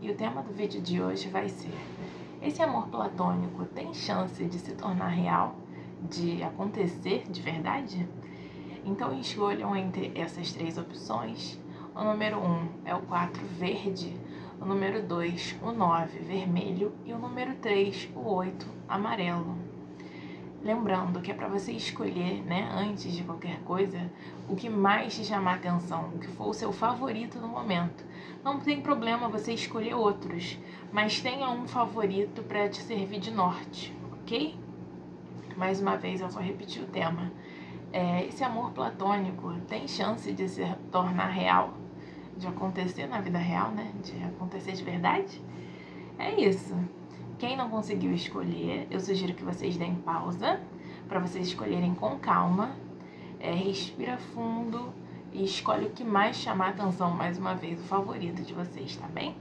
E o tema do vídeo de hoje vai ser: Esse amor platônico tem chance de se tornar real? De acontecer de verdade? Então escolham entre essas três opções. O número 1 um é o 4 verde, o número 2 o 9 vermelho e o número 3 o 8 amarelo. Lembrando que é para você escolher, né, antes de qualquer coisa, o que mais te chamar atenção, o que for o seu favorito no momento. Não tem problema você escolher outros, mas tenha um favorito para te servir de norte, ok? Mais uma vez eu vou repetir o tema. É, esse amor platônico tem chance de se tornar real, de acontecer na vida real, né? De acontecer de verdade? É isso. Quem não conseguiu escolher, eu sugiro que vocês deem pausa para vocês escolherem com calma. É, respira fundo e escolhe o que mais chamar atenção mais uma vez, o favorito de vocês, tá bem?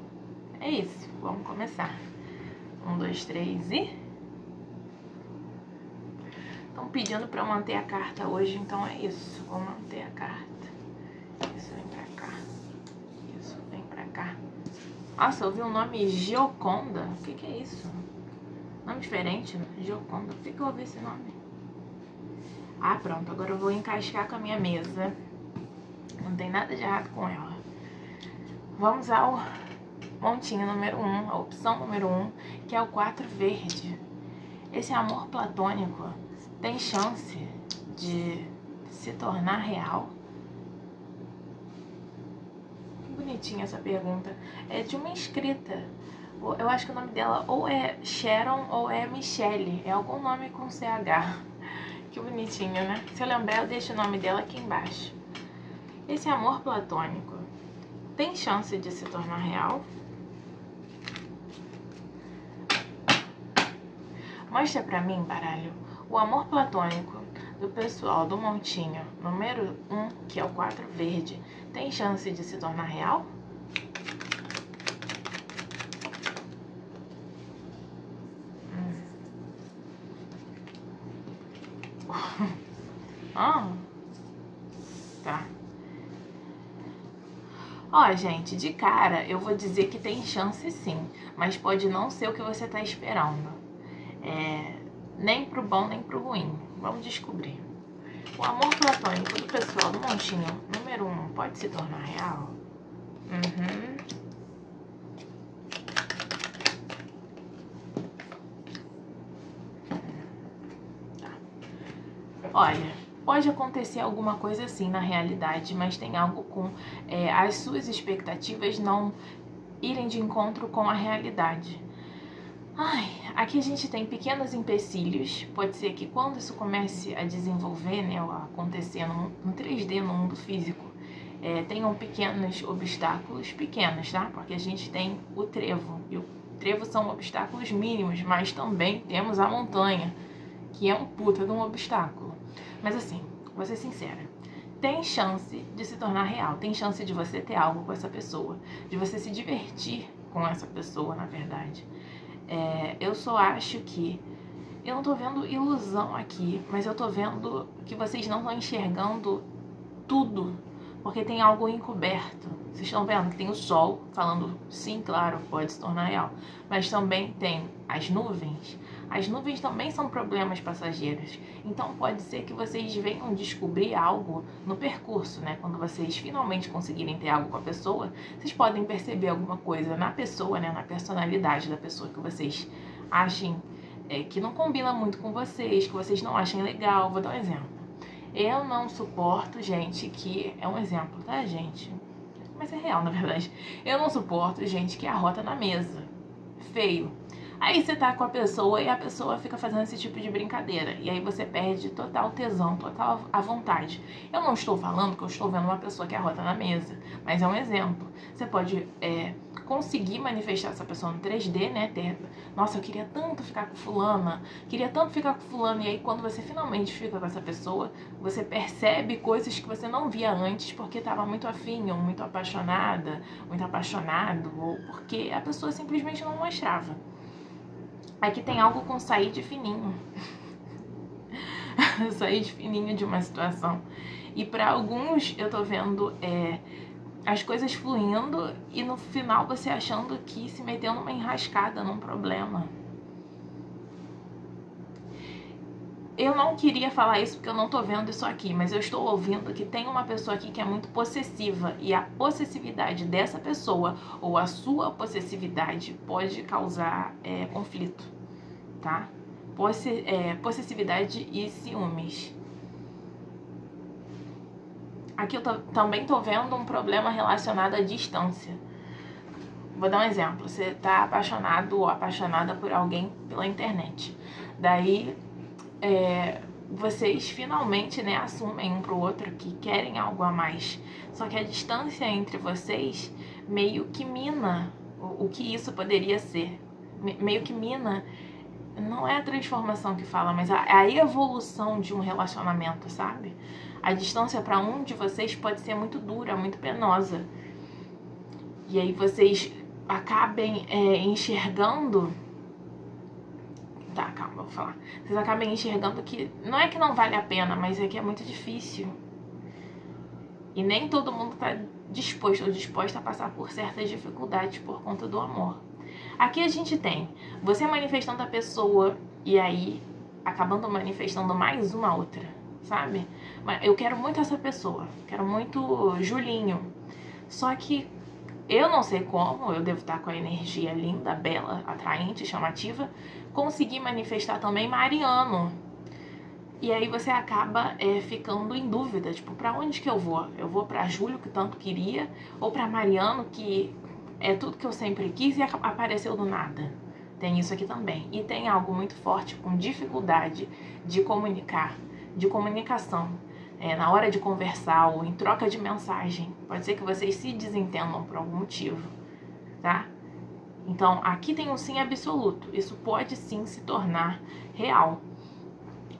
É isso, vamos começar. Um, dois, três e. Estão pedindo para eu manter a carta hoje, então é isso. Vou manter a carta. Isso, vem pra cá. Isso, vem pra cá. Nossa, eu vi o nome Gioconda. O que, que é isso? Nome diferente, né? Gioconda. Por que, que eu ouvi esse nome? Ah, pronto. Agora eu vou encaixar com a minha mesa. Não tem nada de errado com ela. Vamos ao montinho número 1, um, a opção número 1, um, que é o 4 verde. Esse amor platônico tem chance de se tornar real? bonitinha essa pergunta. É de uma inscrita. Eu acho que o nome dela ou é Sharon ou é Michelle. É algum nome com CH. Que bonitinho, né? Se eu lembrar, eu deixo o nome dela aqui embaixo. Esse amor platônico tem chance de se tornar real? Mostra pra mim, baralho, o amor platônico do pessoal do montinho número 1, que é o 4 verde, tem chance de se tornar real? Hum. ah, tá. Ó, gente, de cara eu vou dizer que tem chance sim, mas pode não ser o que você tá esperando. É, nem pro bom nem pro ruim. Vamos descobrir. O amor platônico do pessoal do montinho número 1 um, pode se tornar real? Uhum. Tá. Olha, pode acontecer alguma coisa assim na realidade, mas tem algo com é, as suas expectativas não irem de encontro com a realidade. Ai, aqui a gente tem pequenos empecilhos. Pode ser que quando isso comece a desenvolver, né, a acontecer no, no 3D, no mundo físico, é, tenham pequenos obstáculos, pequenos, tá? Porque a gente tem o trevo, e o trevo são obstáculos mínimos, mas também temos a montanha, que é um puta de um obstáculo. Mas assim, vou ser sincera, tem chance de se tornar real, tem chance de você ter algo com essa pessoa, de você se divertir com essa pessoa, na verdade. É, eu só acho que eu não tô vendo ilusão aqui, mas eu tô vendo que vocês não estão enxergando tudo, porque tem algo encoberto. Vocês estão vendo que tem o sol falando, sim, claro, pode se tornar real, mas também tem as nuvens. As nuvens também são problemas passageiros, então pode ser que vocês venham descobrir algo no percurso, né? Quando vocês finalmente conseguirem ter algo com a pessoa, vocês podem perceber alguma coisa na pessoa, né? Na personalidade da pessoa que vocês achem é, que não combina muito com vocês, que vocês não achem legal. Vou dar um exemplo. Eu não suporto gente que. É um exemplo, tá, gente? Mas é real, na verdade. Eu não suporto gente que arrota na mesa. Feio Aí você tá com a pessoa e a pessoa fica fazendo esse tipo de brincadeira. E aí você perde total tesão, total a vontade. Eu não estou falando que eu estou vendo uma pessoa que arrota na mesa, mas é um exemplo. Você pode é, conseguir manifestar essa pessoa no 3D, né? Ter, nossa, eu queria tanto ficar com fulana, queria tanto ficar com fulano. E aí quando você finalmente fica com essa pessoa, você percebe coisas que você não via antes porque estava muito afim, ou muito apaixonada, muito apaixonado, ou porque a pessoa simplesmente não mostrava. Aqui tem algo com sair de fininho. sair de fininho de uma situação. E para alguns eu tô vendo é, as coisas fluindo e no final você achando que se meteu numa enrascada, num problema. Eu não queria falar isso porque eu não tô vendo isso aqui, mas eu estou ouvindo que tem uma pessoa aqui que é muito possessiva e a possessividade dessa pessoa ou a sua possessividade pode causar é, conflito, tá? Posse, é, possessividade e ciúmes. Aqui eu também tô vendo um problema relacionado à distância. Vou dar um exemplo. Você tá apaixonado ou apaixonada por alguém pela internet. Daí é, vocês finalmente né, assumem um pro outro que querem algo a mais. Só que a distância entre vocês meio que mina o, o que isso poderia ser. Me, meio que mina. Não é a transformação que fala, mas a, a evolução de um relacionamento, sabe? A distância para um de vocês pode ser muito dura, muito penosa. E aí vocês acabem é, enxergando Tá, calma, vou falar. Vocês acabem enxergando que não é que não vale a pena, mas é que é muito difícil. E nem todo mundo tá disposto ou disposta a passar por certas dificuldades por conta do amor. Aqui a gente tem você manifestando a pessoa e aí acabando manifestando mais uma outra, sabe? Eu quero muito essa pessoa, quero muito Julinho. Só que eu não sei como, eu devo estar com a energia linda, bela, atraente, chamativa, consegui manifestar também Mariano. E aí você acaba é, ficando em dúvida, tipo, para onde que eu vou? Eu vou para Júlio, que tanto queria, ou para Mariano, que é tudo que eu sempre quis e apareceu do nada. Tem isso aqui também. E tem algo muito forte com dificuldade de comunicar, de comunicação é, na hora de conversar ou em troca de mensagem. Pode ser que vocês se desentendam por algum motivo, tá? Então, aqui tem um sim absoluto. Isso pode sim se tornar real.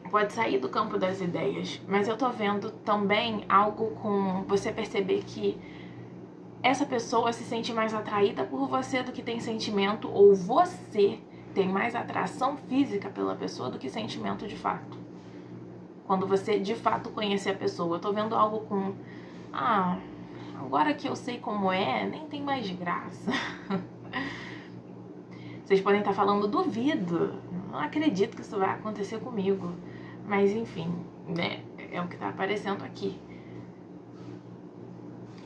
Pode sair do campo das ideias, mas eu tô vendo também algo com você perceber que essa pessoa se sente mais atraída por você do que tem sentimento, ou você tem mais atração física pela pessoa do que sentimento de fato quando você de fato conhecer a pessoa. Eu tô vendo algo com. Ah, agora que eu sei como é, nem tem mais graça. Vocês podem estar falando, duvido, não acredito que isso vai acontecer comigo. Mas enfim, né? É o que tá aparecendo aqui.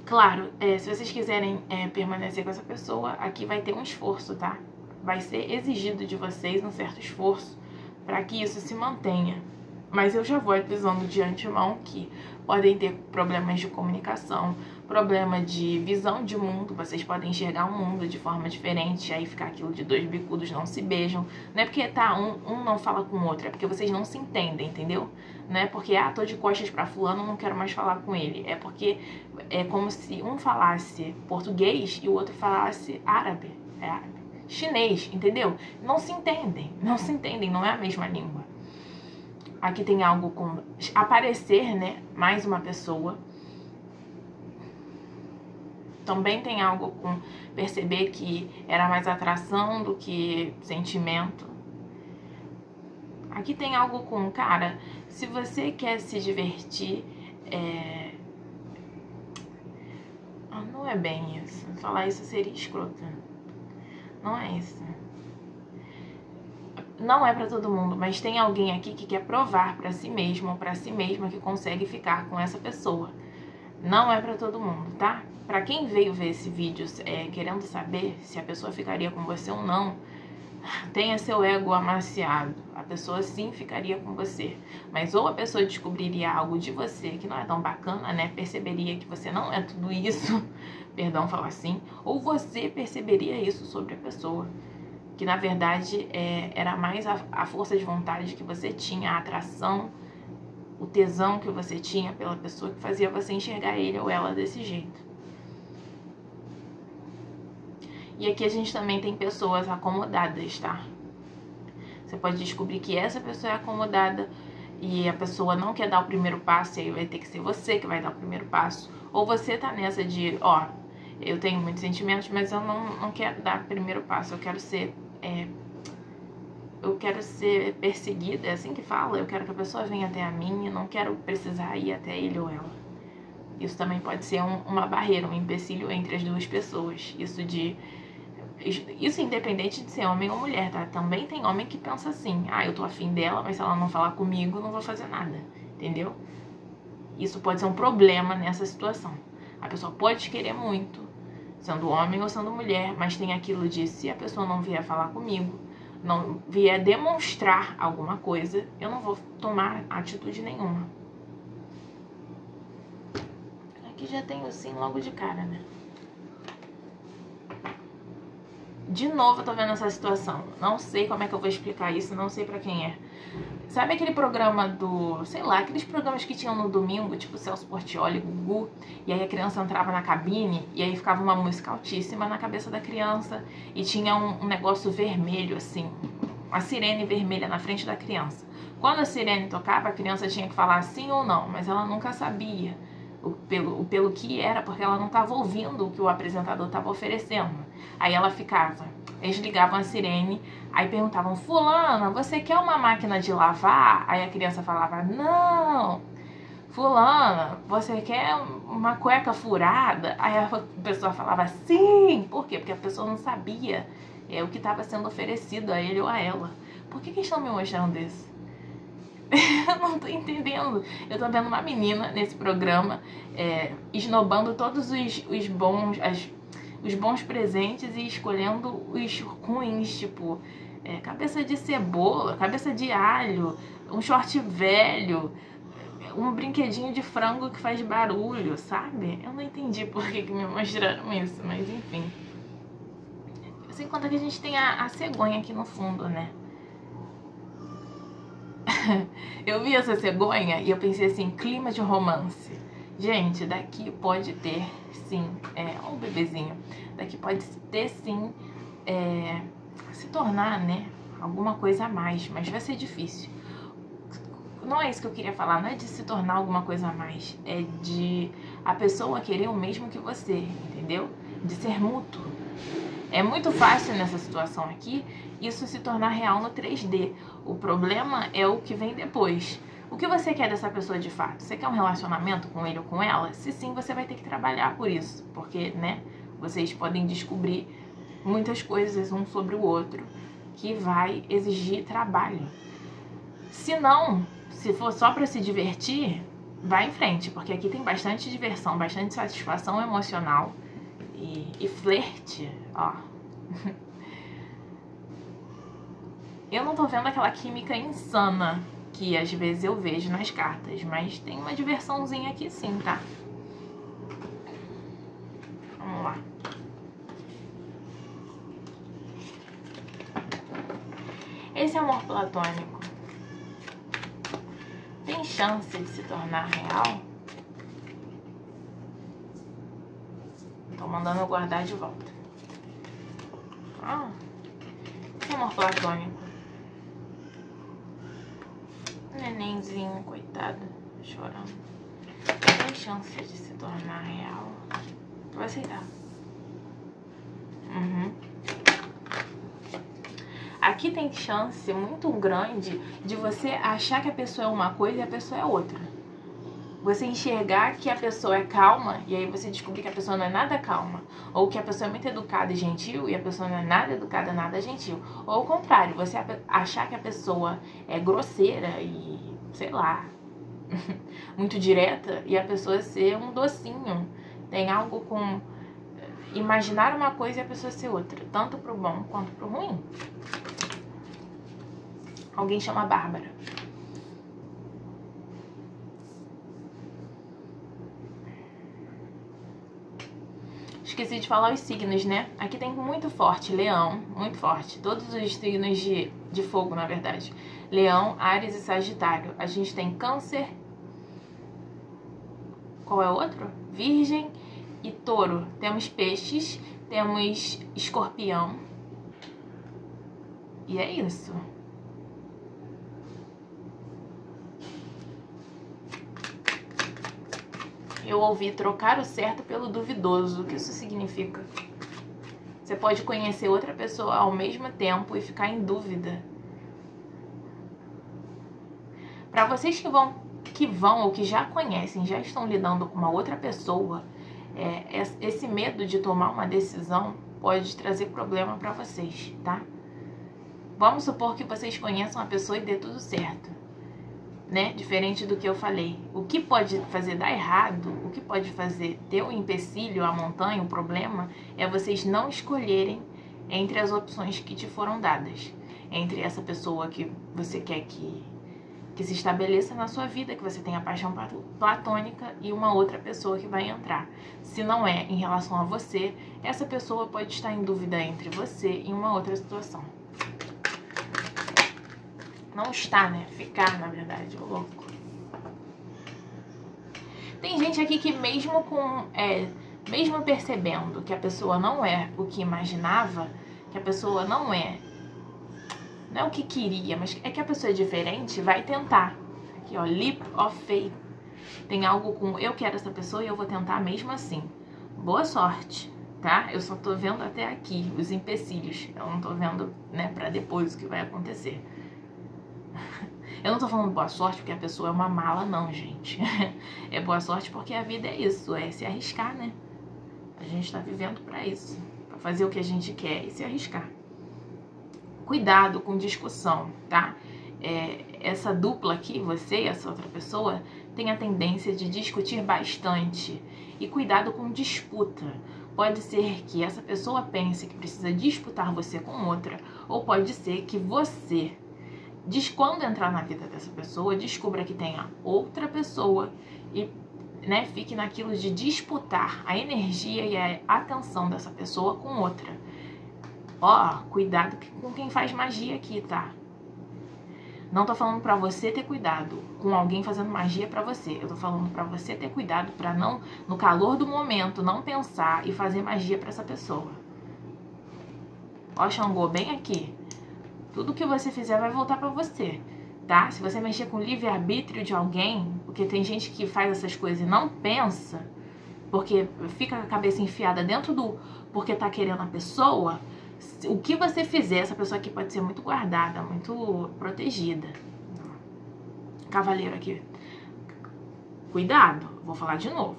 Claro, é, se vocês quiserem é, permanecer com essa pessoa, aqui vai ter um esforço, tá? Vai ser exigido de vocês um certo esforço para que isso se mantenha. Mas eu já vou avisando de antemão que podem ter problemas de comunicação, problema de visão de mundo, vocês podem enxergar o mundo de forma diferente, aí ficar aquilo de dois bicudos não se beijam. Não é porque tá um, um não fala com o outro, é porque vocês não se entendem, entendeu? Não é porque, ah, tô de costas para fulano, não quero mais falar com ele. É porque é como se um falasse português e o outro falasse árabe. É árabe. Chinês, entendeu? Não se entendem, não se entendem, não é a mesma língua. Aqui tem algo com aparecer, né? Mais uma pessoa. Também tem algo com perceber que era mais atração do que sentimento. Aqui tem algo com, cara, se você quer se divertir, é... Ah, não é bem isso. Falar isso seria escroto. Não é isso não é para todo mundo, mas tem alguém aqui que quer provar para si mesmo ou para si mesma que consegue ficar com essa pessoa. Não é para todo mundo, tá? Para quem veio ver esse vídeo é, querendo saber se a pessoa ficaria com você ou não, tenha seu ego amaciado. A pessoa sim ficaria com você. Mas ou a pessoa descobriria algo de você que não é tão bacana, né? Perceberia que você não é tudo isso, perdão falar assim, ou você perceberia isso sobre a pessoa que na verdade é, era mais a, a força de vontade que você tinha, a atração, o tesão que você tinha pela pessoa que fazia você enxergar ele ou ela desse jeito. E aqui a gente também tem pessoas acomodadas, tá? Você pode descobrir que essa pessoa é acomodada e a pessoa não quer dar o primeiro passo, e aí vai ter que ser você que vai dar o primeiro passo. Ou você tá nessa de, ó, eu tenho muitos sentimentos, mas eu não, não quero dar o primeiro passo, eu quero ser é, eu quero ser perseguida, é assim que fala, eu quero que a pessoa venha até a mim, eu não quero precisar ir até ele ou ela. Isso também pode ser um, uma barreira, um empecilho entre as duas pessoas. Isso de. Isso independente de ser homem ou mulher, tá? Também tem homem que pensa assim: ah, eu tô afim dela, mas se ela não falar comigo, não vou fazer nada. Entendeu? Isso pode ser um problema nessa situação. A pessoa pode querer muito, sendo homem ou sendo mulher, mas tem aquilo de se a pessoa não vier falar comigo, não vier demonstrar alguma coisa, eu não vou tomar atitude nenhuma. Aqui já tem o sim logo de cara, né? De novo eu tô vendo essa situação. Não sei como é que eu vou explicar isso, não sei para quem é. Sabe aquele programa do, sei lá, aqueles programas que tinham no domingo, tipo Celso Portioli, Gugu, e aí a criança entrava na cabine e aí ficava uma música altíssima na cabeça da criança e tinha um, um negócio vermelho assim, uma sirene vermelha na frente da criança. Quando a sirene tocava, a criança tinha que falar sim ou não, mas ela nunca sabia pelo, pelo que era, porque ela não estava ouvindo o que o apresentador estava oferecendo. Aí ela ficava, eles ligavam a sirene, aí perguntavam: Fulana, você quer uma máquina de lavar? Aí a criança falava: Não. Fulana, você quer uma cueca furada? Aí a pessoa falava sim. Por quê? Porque a pessoa não sabia é, o que estava sendo oferecido a ele ou a ela. Por que, que estão me mostrando isso? eu não tô entendendo. Eu tô vendo uma menina nesse programa é, esnobando todos os, os bons, as, os bons presentes e escolhendo os ruins, tipo, é, cabeça de cebola, cabeça de alho, um short velho, um brinquedinho de frango que faz barulho, sabe? Eu não entendi por que, que me mostraram isso, mas enfim. Sem conta que a gente tem a, a cegonha aqui no fundo, né? eu vi essa cegonha e eu pensei assim, clima de romance. Gente, daqui pode ter sim, é, o bebezinho, daqui pode ter sim, é, se tornar, né, alguma coisa a mais, mas vai ser difícil. Não é isso que eu queria falar, não é de se tornar alguma coisa a mais, é de a pessoa querer o mesmo que você, entendeu? De ser mútuo. É muito fácil nessa situação aqui isso se tornar real no 3D. O problema é o que vem depois. O que você quer dessa pessoa de fato? Você quer um relacionamento com ele ou com ela? Se sim, você vai ter que trabalhar por isso, porque, né, vocês podem descobrir muitas coisas um sobre o outro que vai exigir trabalho. Se não, se for só para se divertir, vai em frente, porque aqui tem bastante diversão, bastante satisfação emocional e, e flerte, ó. Eu não tô vendo aquela química insana que às vezes eu vejo nas cartas, mas tem uma diversãozinha aqui sim, tá? Vamos lá. Esse amor platônico tem chance de se tornar real? Tô mandando eu guardar de volta. Ah, esse amor platônico nenenzinho, coitado, chorando. Tem chance de se tornar real. Vou aceitar. Uhum. Aqui tem chance muito grande de você achar que a pessoa é uma coisa e a pessoa é outra. Você enxergar que a pessoa é calma e aí você descobrir que a pessoa não é nada calma. Ou que a pessoa é muito educada e gentil e a pessoa não é nada educada, nada gentil. Ou o contrário, você achar que a pessoa é grosseira e, sei lá, muito direta e a pessoa ser um docinho. Tem algo com eh, imaginar uma coisa e a pessoa ser outra, tanto pro bom quanto pro ruim. Alguém chama a Bárbara. Esqueci de falar os signos, né? Aqui tem muito forte, leão, muito forte. Todos os signos de, de fogo, na verdade. Leão, Ares e Sagitário. A gente tem câncer. Qual é o outro? Virgem e touro. Temos peixes, temos escorpião. E é isso. Eu ouvi trocar o certo pelo duvidoso. O que isso significa? Você pode conhecer outra pessoa ao mesmo tempo e ficar em dúvida. Para vocês que vão que vão ou que já conhecem, já estão lidando com uma outra pessoa, é, esse medo de tomar uma decisão pode trazer problema para vocês, tá? Vamos supor que vocês conheçam a pessoa e dê tudo certo, né? Diferente do que eu falei. O que pode fazer dar errado, o que pode fazer ter o um empecilho, a montanha, o problema, é vocês não escolherem entre as opções que te foram dadas. Entre essa pessoa que você quer que que se estabeleça na sua vida, que você tenha paixão platônica e uma outra pessoa que vai entrar. Se não é em relação a você, essa pessoa pode estar em dúvida entre você e uma outra situação. Não está, né? Ficar, na verdade, louco. Tem gente aqui que mesmo com. É, mesmo percebendo que a pessoa não é o que imaginava, que a pessoa não é não é o que queria, mas é que a pessoa é diferente, vai tentar. Aqui, ó, leap of faith. Tem algo com eu quero essa pessoa e eu vou tentar mesmo assim. Boa sorte, tá? Eu só tô vendo até aqui os empecilhos. Eu não tô vendo, né, para depois o que vai acontecer. Eu não tô falando boa sorte porque a pessoa é uma mala, não, gente. É boa sorte porque a vida é isso, é se arriscar, né? A gente tá vivendo para isso, para fazer o que a gente quer e se arriscar cuidado com discussão, tá? É, essa dupla aqui, você e essa outra pessoa, tem a tendência de discutir bastante. E cuidado com disputa. Pode ser que essa pessoa pense que precisa disputar você com outra, ou pode ser que você, quando entrar na vida dessa pessoa, descubra que tem a outra pessoa e né, fique naquilo de disputar a energia e a atenção dessa pessoa com outra. Ó, cuidado com quem faz magia aqui, tá? Não tô falando para você ter cuidado com alguém fazendo magia para você. Eu tô falando para você ter cuidado para não, no calor do momento, não pensar e fazer magia para essa pessoa. Ó, Xangô, bem aqui. Tudo que você fizer vai voltar para você, tá? Se você mexer com o livre-arbítrio de alguém, porque tem gente que faz essas coisas e não pensa, porque fica com a cabeça enfiada dentro do porque tá querendo a pessoa, o que você fizer, essa pessoa aqui pode ser muito guardada, muito protegida. Cavaleiro aqui. Cuidado, vou falar de novo.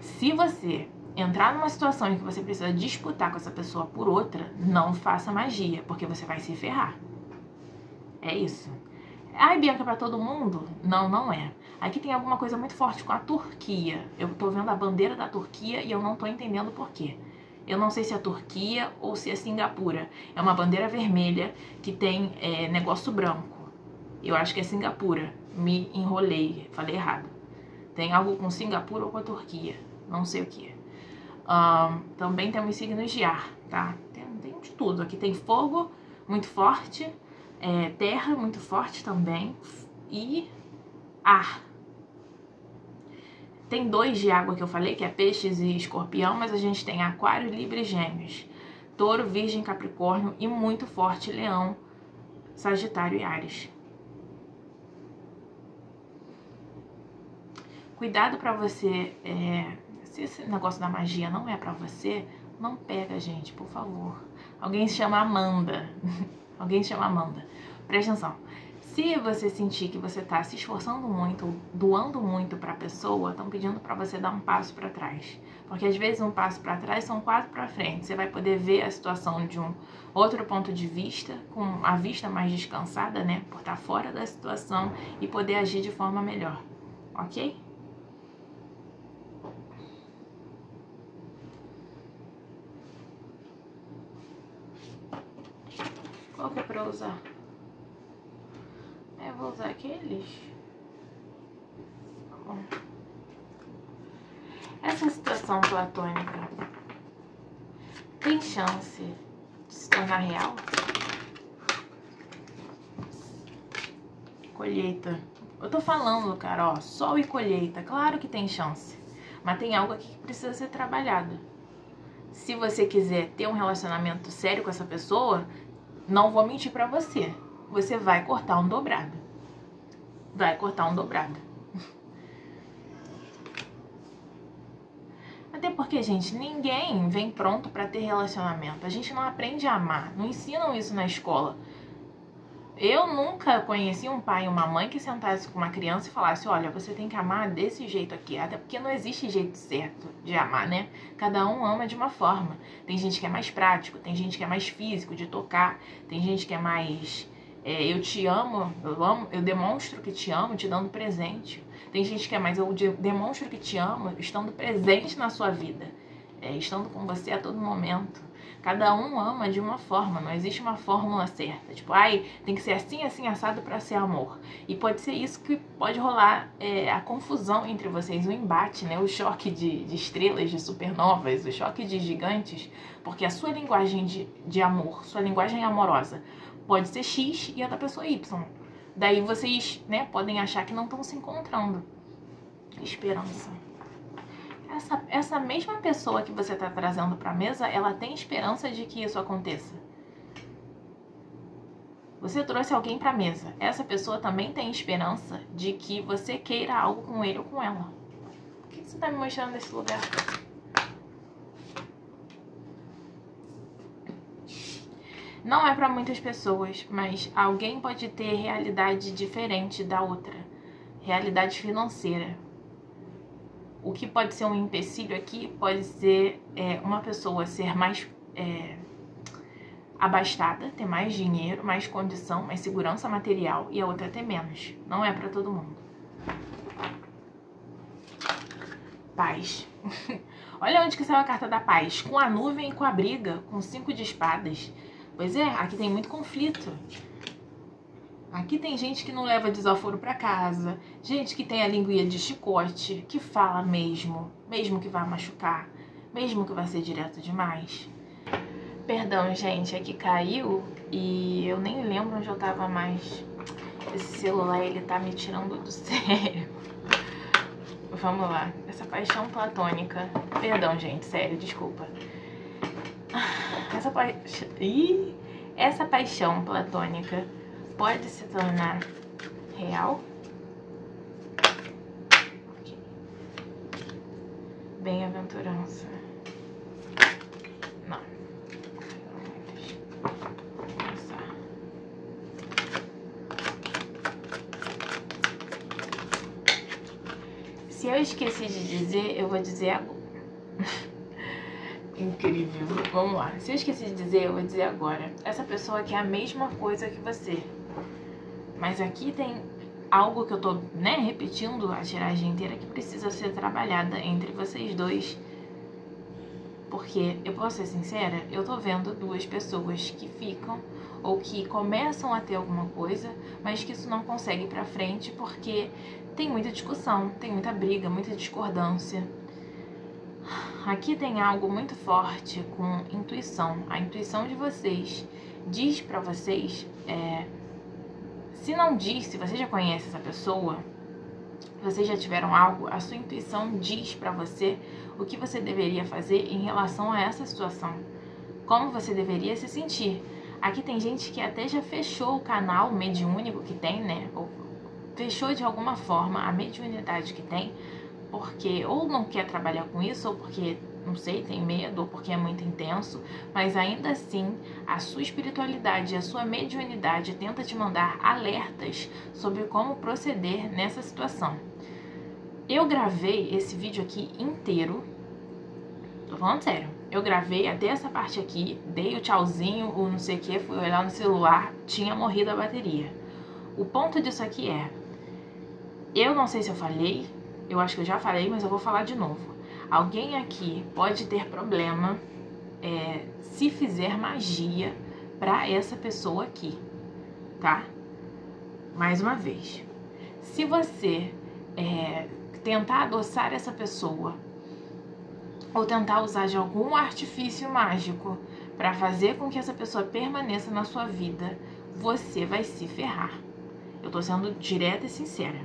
Se você entrar numa situação em que você precisa disputar com essa pessoa por outra, não faça magia, porque você vai se ferrar. É isso. Ai, Bianca, para todo mundo? Não, não é. Aqui tem alguma coisa muito forte com a Turquia. Eu tô vendo a bandeira da Turquia e eu não tô entendendo por quê. Eu não sei se é Turquia ou se é Singapura. É uma bandeira vermelha que tem é, negócio branco. Eu acho que é Singapura. Me enrolei, falei errado. Tem algo com Singapura ou com a Turquia. Não sei o que. Um, também temos signos de ar, tá? Tem, tem de tudo. Aqui tem fogo muito forte, é, terra muito forte também e ar tem dois de água que eu falei, que é peixes e escorpião, mas a gente tem aquário, libra e gêmeos. Touro, virgem, capricórnio e muito forte leão, sagitário e ares. Cuidado para você, é, se esse negócio da magia não é para você, não pega, gente, por favor. Alguém se chama Amanda. Alguém chama Amanda. Presta atenção. Se você sentir que você está se esforçando muito, doando muito para a pessoa, estão pedindo para você dar um passo para trás. Porque às vezes um passo para trás são quatro para frente. Você vai poder ver a situação de um outro ponto de vista, com a vista mais descansada, né? Por estar tá fora da situação e poder agir de forma melhor. Ok? Qual que é para usar? Eu vou usar aqueles. Tá. Essa situação platônica tem chance de se tornar real? Colheita. Eu tô falando, cara, ó, sol e colheita. Claro que tem chance. Mas tem algo aqui que precisa ser trabalhado. Se você quiser ter um relacionamento sério com essa pessoa, não vou mentir para você você vai cortar um dobrado. Vai cortar um dobrado. Até porque, gente, ninguém vem pronto para ter relacionamento. A gente não aprende a amar. Não ensinam isso na escola. Eu nunca conheci um pai e uma mãe que sentasse com uma criança e falasse: olha, você tem que amar desse jeito aqui. Até porque não existe jeito certo de amar, né? Cada um ama de uma forma. Tem gente que é mais prático, tem gente que é mais físico, de tocar, tem gente que é mais. É, eu te amo, eu amo, eu demonstro que te amo te dando presente. Tem gente que é mais, eu demonstro que te amo estando presente na sua vida, é, estando com você a todo momento. Cada um ama de uma forma, não existe uma fórmula certa. Tipo, ai, tem que ser assim, assim, assado para ser amor. E pode ser isso que pode rolar é, a confusão entre vocês, o embate, né? O choque de, de estrelas, de supernovas, o choque de gigantes, porque a sua linguagem de, de amor, sua linguagem amorosa, pode ser X e a da pessoa Y. Daí vocês, né, podem achar que não estão se encontrando. Esperança essa, essa mesma pessoa que você está trazendo para a mesa, ela tem esperança de que isso aconteça. Você trouxe alguém para a mesa. Essa pessoa também tem esperança de que você queira algo com ele ou com ela. O que você está me mostrando nesse lugar? Não é para muitas pessoas, mas alguém pode ter realidade diferente da outra. Realidade financeira o que pode ser um empecilho aqui pode ser é, uma pessoa ser mais é, abastada, ter mais dinheiro, mais condição, mais segurança material e a outra ter menos. Não é para todo mundo. Paz. Olha onde que saiu a carta da paz. Com a nuvem e com a briga, com cinco de espadas. Pois é, aqui tem muito conflito. Aqui tem gente que não leva desaforo para casa, gente que tem a linguinha de chicote, que fala mesmo, mesmo que vá machucar, mesmo que vá ser direto demais. Perdão, gente, aqui caiu e eu nem lembro onde eu tava mais. Esse celular, ele tá me tirando do sério. Vamos lá. Essa paixão platônica. Perdão, gente, sério, desculpa. Essa paixão. Ih! Essa paixão platônica pode se tornar real? Bem-aventurança. Não. Se eu esqueci de dizer, eu vou dizer agora. Incrível. Vamos lá. Se eu esqueci de dizer, eu vou dizer agora. Essa pessoa quer a mesma coisa que você. Mas aqui tem algo que eu tô, né, repetindo a tiragem inteira que precisa ser trabalhada entre vocês dois. Porque, eu posso ser sincera, eu tô vendo duas pessoas que ficam ou que começam a ter alguma coisa, mas que isso não consegue ir pra frente porque tem muita discussão, tem muita briga, muita discordância. Aqui tem algo muito forte com intuição. A intuição de vocês diz para vocês é, se não diz, se você já conhece essa pessoa, vocês já tiveram algo, a sua intuição diz para você o que você deveria fazer em relação a essa situação. Como você deveria se sentir. Aqui tem gente que até já fechou o canal mediúnico que tem, né? Ou fechou de alguma forma a mediunidade que tem, porque ou não quer trabalhar com isso, ou porque não sei, tem medo ou porque é muito intenso, mas ainda assim a sua espiritualidade, a sua mediunidade tenta te mandar alertas sobre como proceder nessa situação. Eu gravei esse vídeo aqui inteiro, tô falando sério, eu gravei até essa parte aqui, dei o tchauzinho, o não sei o que, fui olhar no celular, tinha morrido a bateria. O ponto disso aqui é, eu não sei se eu falei, eu acho que eu já falei, mas eu vou falar de novo. Alguém aqui pode ter problema é, se fizer magia para essa pessoa aqui, tá? Mais uma vez, se você é, tentar adoçar essa pessoa ou tentar usar de algum artifício mágico para fazer com que essa pessoa permaneça na sua vida, você vai se ferrar. Eu tô sendo direta e sincera,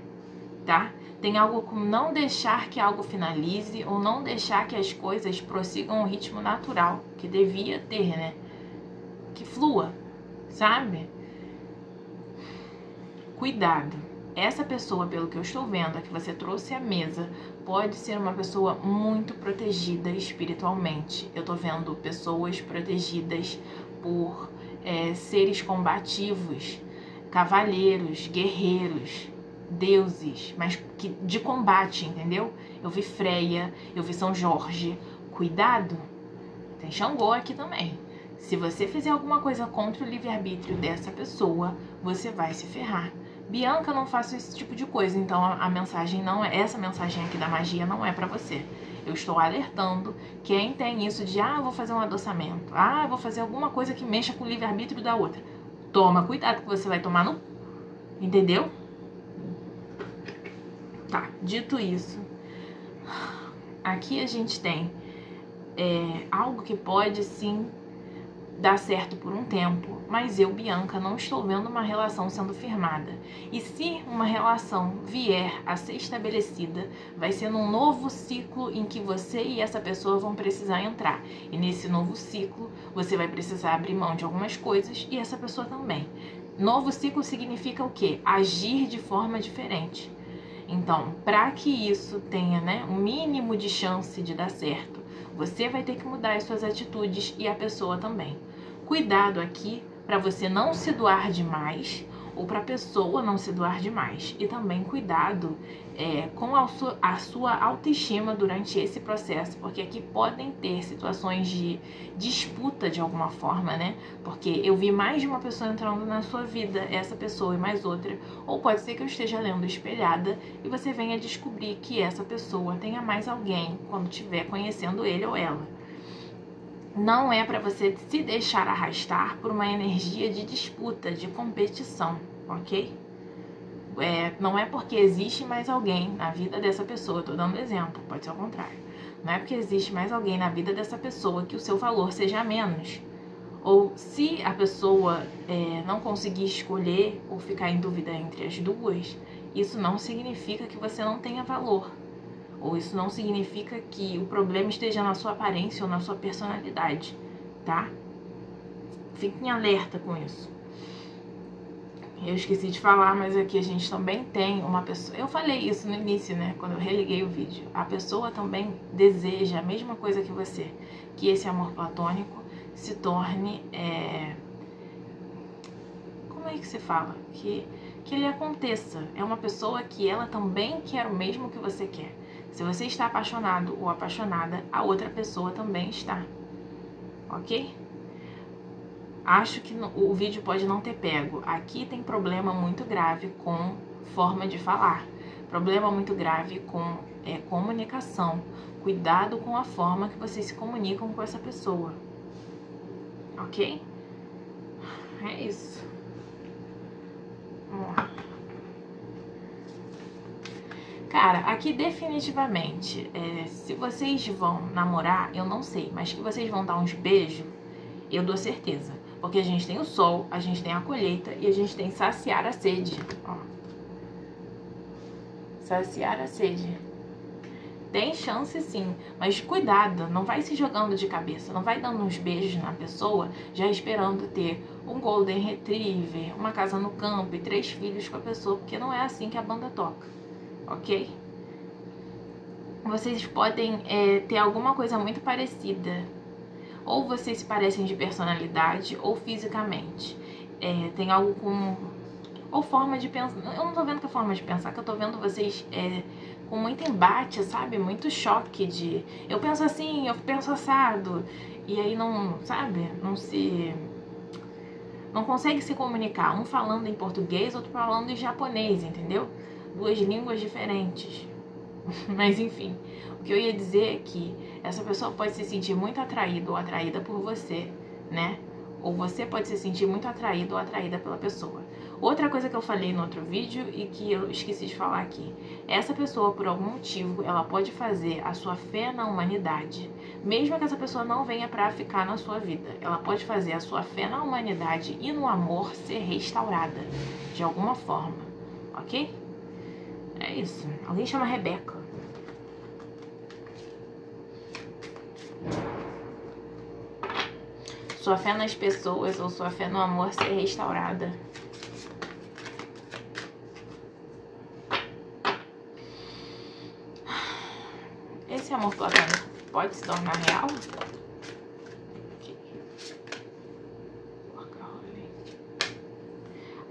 tá? Tem algo como não deixar que algo finalize ou não deixar que as coisas prossigam o ritmo natural que devia ter, né? Que flua, sabe? Cuidado. Essa pessoa, pelo que eu estou vendo, a que você trouxe à mesa, pode ser uma pessoa muito protegida espiritualmente. Eu tô vendo pessoas protegidas por é, seres combativos cavalheiros, guerreiros, deuses, mas que, de combate, entendeu? Eu vi Freia, eu vi São Jorge. Cuidado, tem Xangô aqui também. Se você fizer alguma coisa contra o livre-arbítrio dessa pessoa, você vai se ferrar. Bianca, não faço esse tipo de coisa, então a, a mensagem não é essa mensagem aqui da magia não é para você. Eu estou alertando quem tem isso de ah, vou fazer um adoçamento, ah, vou fazer alguma coisa que mexa com o livre-arbítrio da outra. Toma cuidado que você vai tomar no. Entendeu? Tá, dito isso, aqui a gente tem é, algo que pode sim dar certo por um tempo, mas eu, Bianca, não estou vendo uma relação sendo firmada. E se uma relação vier a ser estabelecida, vai ser num novo ciclo em que você e essa pessoa vão precisar entrar. E nesse novo ciclo, você vai precisar abrir mão de algumas coisas e essa pessoa também. Novo ciclo significa o quê? Agir de forma diferente. Então, para que isso tenha né, um mínimo de chance de dar certo, você vai ter que mudar as suas atitudes e a pessoa também. Cuidado aqui para você não se doar demais ou para a pessoa não se doar demais. E também cuidado é, com a sua, a sua autoestima durante esse processo, porque aqui podem ter situações de disputa de alguma forma, né? Porque eu vi mais de uma pessoa entrando na sua vida, essa pessoa e mais outra, ou pode ser que eu esteja lendo espelhada e você venha descobrir que essa pessoa tenha mais alguém quando estiver conhecendo ele ou ela. Não é para você se deixar arrastar por uma energia de disputa, de competição, ok? É, não é porque existe mais alguém na vida dessa pessoa, eu dando exemplo, pode ser o contrário. Não é porque existe mais alguém na vida dessa pessoa que o seu valor seja menos. Ou se a pessoa é, não conseguir escolher ou ficar em dúvida entre as duas, isso não significa que você não tenha valor. Ou isso não significa que o problema esteja na sua aparência ou na sua personalidade, tá? Fiquem alerta com isso. Eu esqueci de falar, mas aqui a gente também tem uma pessoa. Eu falei isso no início, né? Quando eu religuei o vídeo. A pessoa também deseja a mesma coisa que você, que esse amor platônico se torne. É... Como é que se fala? Que, que ele aconteça. É uma pessoa que ela também quer o mesmo que você quer. Se você está apaixonado ou apaixonada, a outra pessoa também está. Ok? Acho que o vídeo pode não ter pego. Aqui tem problema muito grave com forma de falar. Problema muito grave com é, comunicação. Cuidado com a forma que vocês se comunicam com essa pessoa. Ok? É isso. Vamos lá. Cara, aqui definitivamente, é, se vocês vão namorar, eu não sei, mas que vocês vão dar uns beijos, eu dou certeza. Porque a gente tem o sol, a gente tem a colheita e a gente tem saciar a sede. Ó. Saciar a sede. Tem chance sim, mas cuidado, não vai se jogando de cabeça, não vai dando uns beijos na pessoa já esperando ter um Golden Retriever, uma casa no campo e três filhos com a pessoa, porque não é assim que a banda toca ok? Vocês podem é, ter alguma coisa muito parecida. Ou vocês se parecem de personalidade ou fisicamente. É, tem algo com. Ou forma de pensar. Eu não tô vendo que é forma de pensar, que eu tô vendo vocês é, com muito embate, sabe? Muito choque de. Eu penso assim, eu penso assado. E aí não, sabe? Não se não consegue se comunicar, um falando em português, outro falando em japonês, entendeu? duas línguas diferentes. Mas enfim, o que eu ia dizer é que essa pessoa pode se sentir muito atraída ou atraída por você, né? Ou você pode se sentir muito atraído ou atraída pela pessoa. Outra coisa que eu falei no outro vídeo e que eu esqueci de falar aqui. Essa pessoa, por algum motivo, ela pode fazer a sua fé na humanidade, mesmo que essa pessoa não venha para ficar na sua vida. Ela pode fazer a sua fé na humanidade e no amor ser restaurada de alguma forma, ok? É isso. Alguém chama Rebeca. Sua fé nas pessoas ou sua fé no amor ser restaurada. Esse amor platônico pode se tornar real?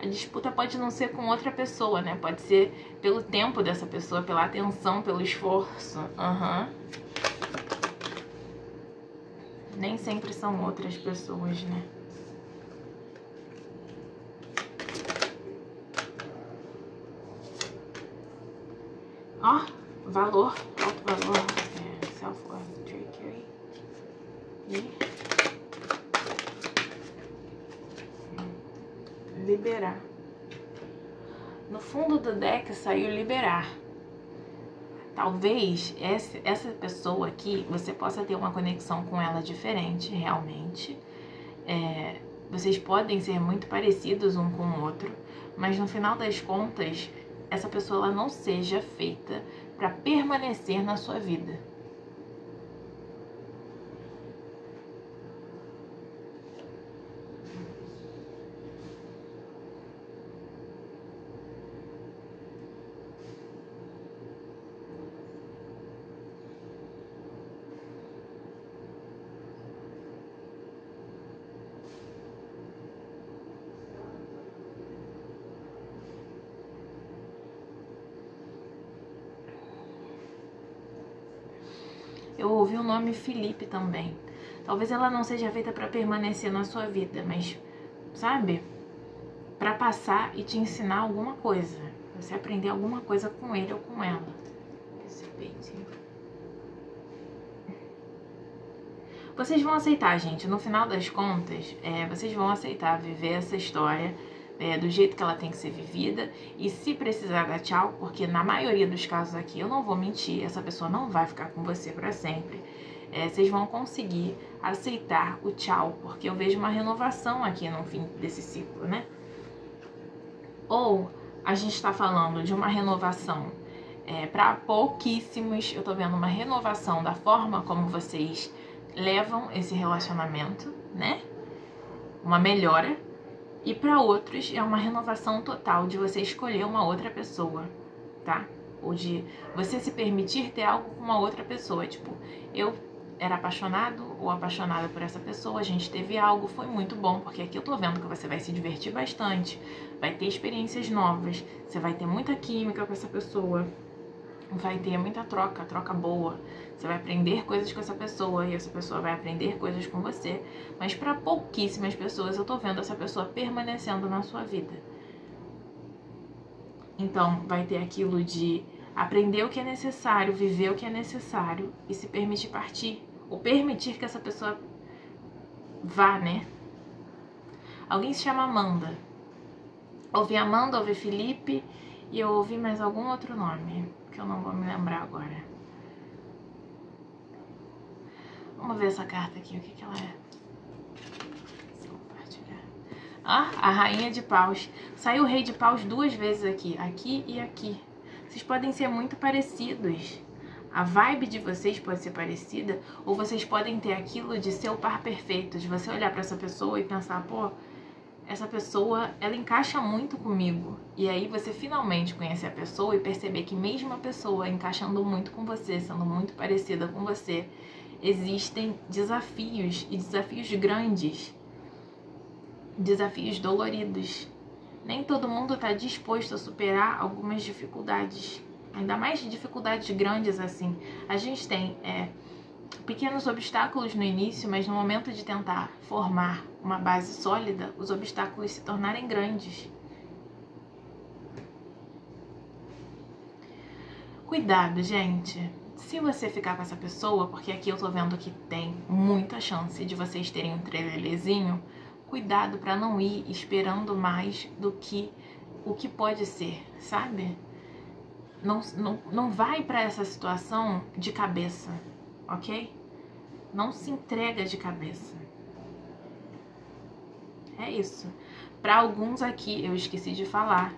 A disputa pode não ser com outra pessoa, né? Pode ser pelo tempo dessa pessoa, pela atenção, pelo esforço. Aham. Uhum. Nem sempre são outras pessoas, né? Ó, valor, alto valor, é, self-worth, trickery. E liberar. No fundo do deck saiu liberar. Talvez essa pessoa aqui, você possa ter uma conexão com ela diferente, realmente. É, vocês podem ser muito parecidos um com o outro, mas no final das contas, essa pessoa ela não seja feita para permanecer na sua vida. Eu ouvi o nome Felipe também. Talvez ela não seja feita para permanecer na sua vida, mas sabe? Para passar e te ensinar alguma coisa. Você aprender alguma coisa com ele ou com ela. Vocês vão aceitar, gente. No final das contas, é, vocês vão aceitar viver essa história é, do jeito que ela tem que ser vivida e se precisar dar tchau, porque na maioria dos casos aqui eu não vou mentir, essa pessoa não vai ficar com você para sempre. É, vocês vão conseguir aceitar o tchau, porque eu vejo uma renovação aqui no fim desse ciclo, né? Ou a gente está falando de uma renovação é, para pouquíssimos, eu tô vendo uma renovação da forma como vocês levam esse relacionamento, né? Uma melhora e para outros é uma renovação total de você escolher uma outra pessoa, tá? Ou de você se permitir ter algo com uma outra pessoa. Tipo, eu era apaixonado ou apaixonada por essa pessoa, a gente teve algo, foi muito bom, porque aqui eu tô vendo que você vai se divertir bastante, vai ter experiências novas, você vai ter muita química com essa pessoa, vai ter muita troca, troca boa. Você vai aprender coisas com essa pessoa e essa pessoa vai aprender coisas com você. Mas para pouquíssimas pessoas eu tô vendo essa pessoa permanecendo na sua vida. Então, vai ter aquilo de aprender o que é necessário, viver o que é necessário e se permitir partir. Ou permitir que essa pessoa vá, né? Alguém se chama Amanda. Ouvi Amanda, ouvi Felipe e eu ouvi mais algum outro nome que eu não vou me lembrar agora. Vamos ver essa carta aqui, o que, que ela é. Ah, a rainha de paus. Saiu o rei de paus duas vezes aqui, aqui e aqui. Vocês podem ser muito parecidos. A vibe de vocês pode ser parecida, ou vocês podem ter aquilo de ser o par perfeito, de você olhar para essa pessoa e pensar, pô, essa pessoa, ela encaixa muito comigo. E aí você finalmente conhecer a pessoa e perceber que mesmo a pessoa encaixando muito com você, sendo muito parecida com você, existem desafios e desafios grandes, desafios doloridos. Nem todo mundo está disposto a superar algumas dificuldades, ainda mais dificuldades grandes assim. A gente tem é, pequenos obstáculos no início, mas no momento de tentar formar uma base sólida, os obstáculos se tornarem grandes. Cuidado, gente. Se você ficar com essa pessoa, porque aqui eu tô vendo que tem muita chance de vocês terem um trelelezinho, cuidado para não ir esperando mais do que o que pode ser, sabe? Não, não, não vai para essa situação de cabeça ok? Não se entrega de cabeça. É isso. Para alguns aqui, eu esqueci de falar,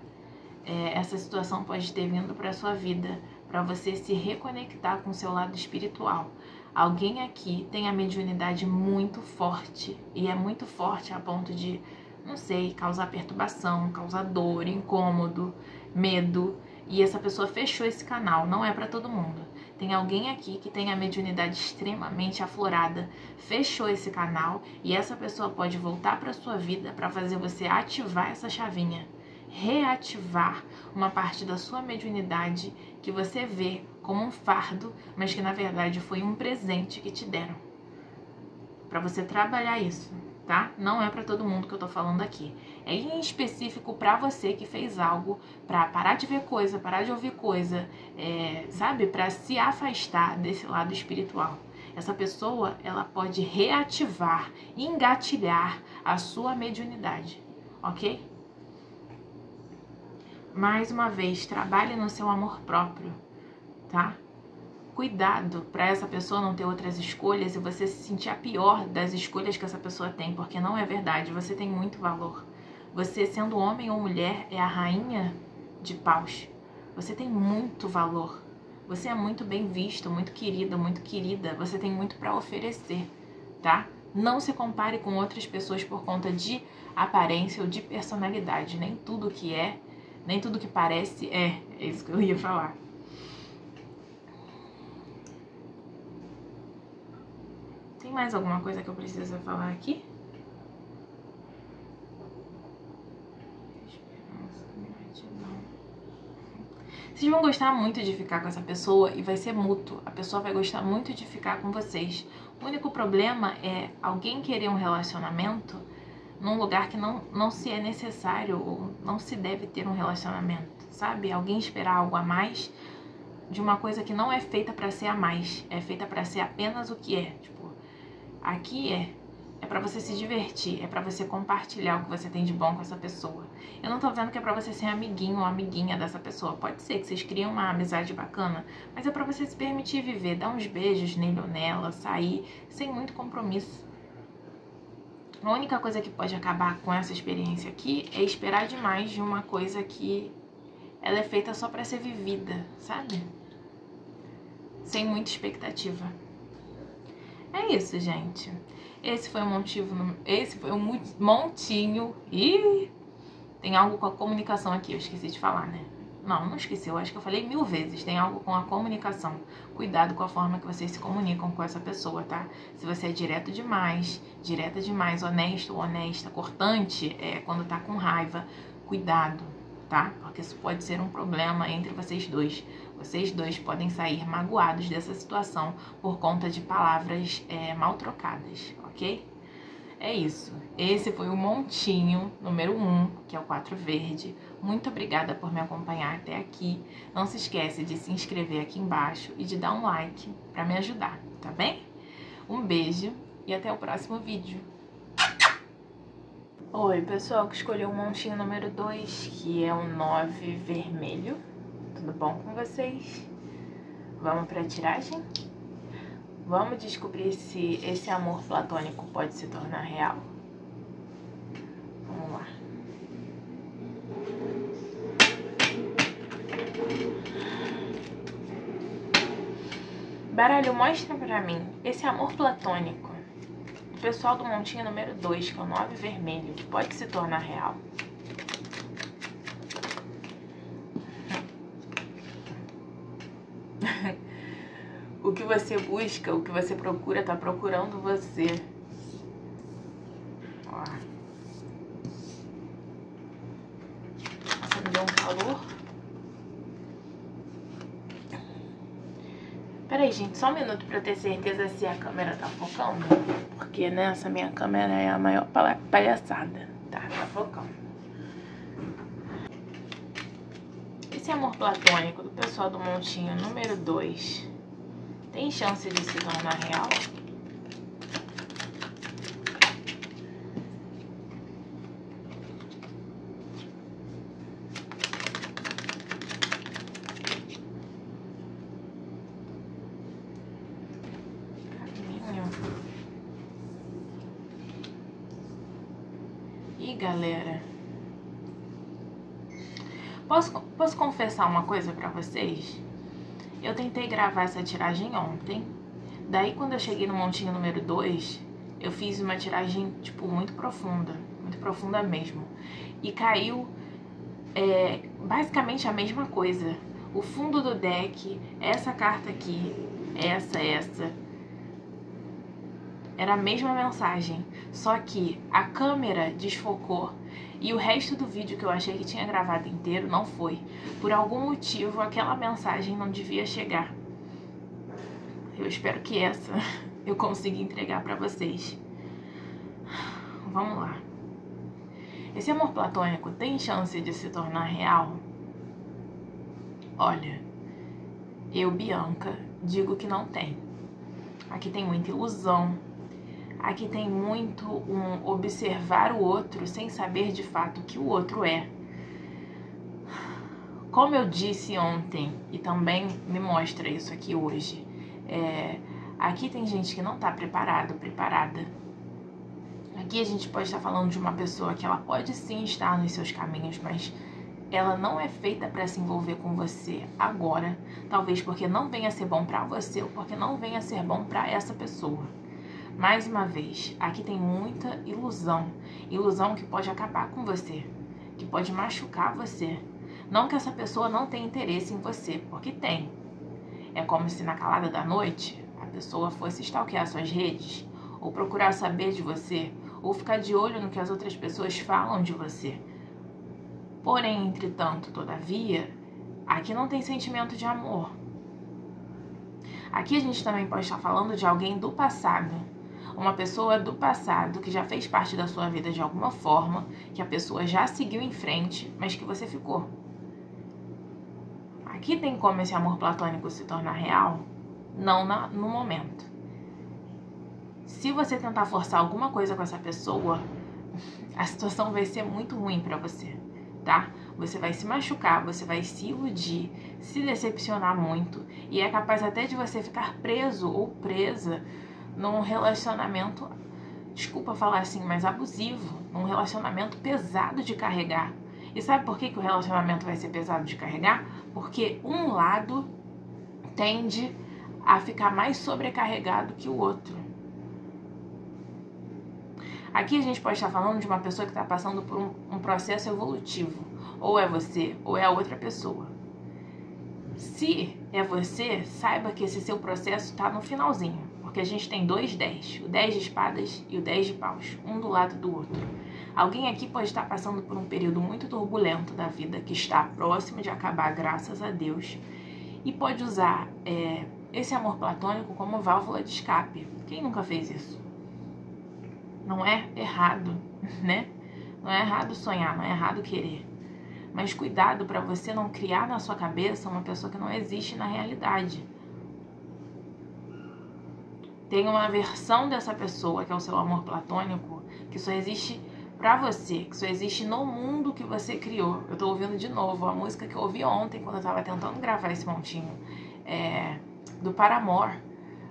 é, essa situação pode ter vindo para sua vida para você se reconectar com seu lado espiritual. Alguém aqui tem a mediunidade muito forte e é muito forte a ponto de, não sei, causar perturbação, causar dor, incômodo, medo. E essa pessoa fechou esse canal, não é para todo mundo. Tem alguém aqui que tem a mediunidade extremamente aflorada, fechou esse canal e essa pessoa pode voltar para sua vida para fazer você ativar essa chavinha. reativar uma parte da sua mediunidade que você vê como um fardo, mas que na verdade foi um presente que te deram. Para você trabalhar isso, tá? Não é para todo mundo que eu tô falando aqui. É em específico para você que fez algo para parar de ver coisa, parar de ouvir coisa, é, sabe? Para se afastar desse lado espiritual. Essa pessoa, ela pode reativar, engatilhar a sua mediunidade, ok? Mais uma vez, trabalhe no seu amor próprio, tá? Cuidado para essa pessoa não ter outras escolhas e você se sentir a pior das escolhas que essa pessoa tem, porque não é verdade, você tem muito valor. Você, sendo homem ou mulher, é a rainha de paus. Você tem muito valor. Você é muito bem visto, muito querido, muito querida. Você tem muito para oferecer, tá? Não se compare com outras pessoas por conta de aparência ou de personalidade. Nem tudo que é, nem tudo que parece é. É isso que eu ia falar. Tem mais alguma coisa que eu preciso falar aqui? Vocês vão gostar muito de ficar com essa pessoa e vai ser mútuo. A pessoa vai gostar muito de ficar com vocês. O único problema é alguém querer um relacionamento num lugar que não, não se é necessário ou não se deve ter um relacionamento, sabe? Alguém esperar algo a mais de uma coisa que não é feita para ser a mais, é feita para ser apenas o que é. Tipo, aqui é é para você se divertir, é para você compartilhar o que você tem de bom com essa pessoa. Eu não tô vendo que é para você ser amiguinho ou amiguinha dessa pessoa. Pode ser que vocês criem uma amizade bacana, mas é para você se permitir viver, dar uns beijos nele ou nela, sair sem muito compromisso. A única coisa que pode acabar com essa experiência aqui é esperar demais de uma coisa que ela é feita só para ser vivida, sabe? Sem muita expectativa. É isso, gente. Esse foi um motivo, esse foi um montinho. e tem algo com a comunicação aqui, eu esqueci de falar, né? Não, não esqueci, eu acho que eu falei mil vezes. Tem algo com a comunicação. Cuidado com a forma que vocês se comunicam com essa pessoa, tá? Se você é direto demais, direta demais, honesto ou honesta, cortante, é quando tá com raiva, cuidado, tá? Porque isso pode ser um problema entre vocês dois. Vocês dois podem sair magoados dessa situação por conta de palavras é, mal trocadas, ok? É isso. Esse foi o montinho número 1, um, que é o 4 verde. Muito obrigada por me acompanhar até aqui. Não se esquece de se inscrever aqui embaixo e de dar um like para me ajudar, tá bem? Um beijo e até o próximo vídeo. Oi, pessoal que escolheu o montinho número 2, que é o 9 vermelho tudo bom com vocês? Vamos para a tiragem? Vamos descobrir se esse amor platônico pode se tornar real. Vamos lá. Baralho, mostra pra mim esse amor platônico. Pessoal do montinho número 2, que é o 9 vermelho, pode se tornar real. o que você busca, o que você procura, tá procurando você. Ó. Nossa, me deu um calor. Peraí, gente, só um minuto pra eu ter certeza se a câmera tá focando. Porque nessa minha câmera é a maior palhaçada. Tá, tá focando. Esse amor platônico do pessoal do Montinho número 2 tem chance de se tornar real? Caminho. E galera, posso, posso confessar uma coisa pra vocês? Eu tentei gravar essa tiragem ontem. Daí, quando eu cheguei no montinho número 2, eu fiz uma tiragem, tipo, muito profunda. Muito profunda mesmo. E caiu é, basicamente a mesma coisa. O fundo do deck, essa carta aqui, essa, essa. Era a mesma mensagem. Só que a câmera desfocou E o resto do vídeo que eu achei que tinha gravado inteiro não foi. Por algum motivo, aquela mensagem não devia chegar. Eu espero que essa eu consiga entregar para vocês. Vamos lá. Esse amor platônico tem chance de se tornar real? Olha, eu, Bianca, digo que não tem. Aqui tem muita ilusão. Aqui tem muito um observar o outro sem saber de fato o que o outro é. Como eu disse ontem, e também me mostra isso aqui hoje, é, aqui tem gente que não está preparado, preparada. Aqui a gente pode estar falando de uma pessoa que ela pode sim estar nos seus caminhos, mas ela não é feita para se envolver com você agora, talvez porque não venha a ser bom para você ou porque não venha a ser bom para essa pessoa. Mais uma vez, aqui tem muita ilusão, ilusão que pode acabar com você, que pode machucar você. Não que essa pessoa não tenha interesse em você, porque tem. É como se na calada da noite a pessoa fosse stalkear suas redes, ou procurar saber de você, ou ficar de olho no que as outras pessoas falam de você Porém, entretanto, todavia, aqui não tem sentimento de amor. Aqui a gente também pode estar falando de alguém do passado. Uma pessoa do passado que já fez parte da sua vida de alguma forma, que a pessoa já seguiu em frente, mas que você ficou. Aqui tem como esse amor platônico se tornar real? Não na, no momento. Se você tentar forçar alguma coisa com essa pessoa, a situação vai ser muito ruim para você tá? Você vai se machucar, você vai se iludir, se decepcionar muito e é capaz até de você ficar preso ou presa num relacionamento, desculpa falar assim, mas abusivo, num relacionamento pesado de carregar. E sabe por que, que o relacionamento vai ser pesado de carregar? Porque um lado tende a ficar mais sobrecarregado que o outro. Aqui a gente pode estar falando de uma pessoa que está passando por um, um processo evolutivo. Ou é você, ou é a outra pessoa. Se é você, saiba que esse seu processo está no finalzinho. Porque a gente tem dois 10, o 10 de espadas e o 10 de paus, um do lado do outro. Alguém aqui pode estar passando por um período muito turbulento da vida, que está próximo de acabar, graças a Deus, e pode usar é, esse amor platônico como válvula de escape. Quem nunca fez isso? Não é errado, né? Não é errado sonhar, não é errado querer. Mas cuidado para você não criar na sua cabeça uma pessoa que não existe na realidade. Tem uma versão dessa pessoa, que é o seu amor platônico, que só existe para você, que só existe no mundo que você criou. Eu tô ouvindo de novo a música que eu ouvi ontem quando eu tava tentando gravar esse montinho. É, do Paramore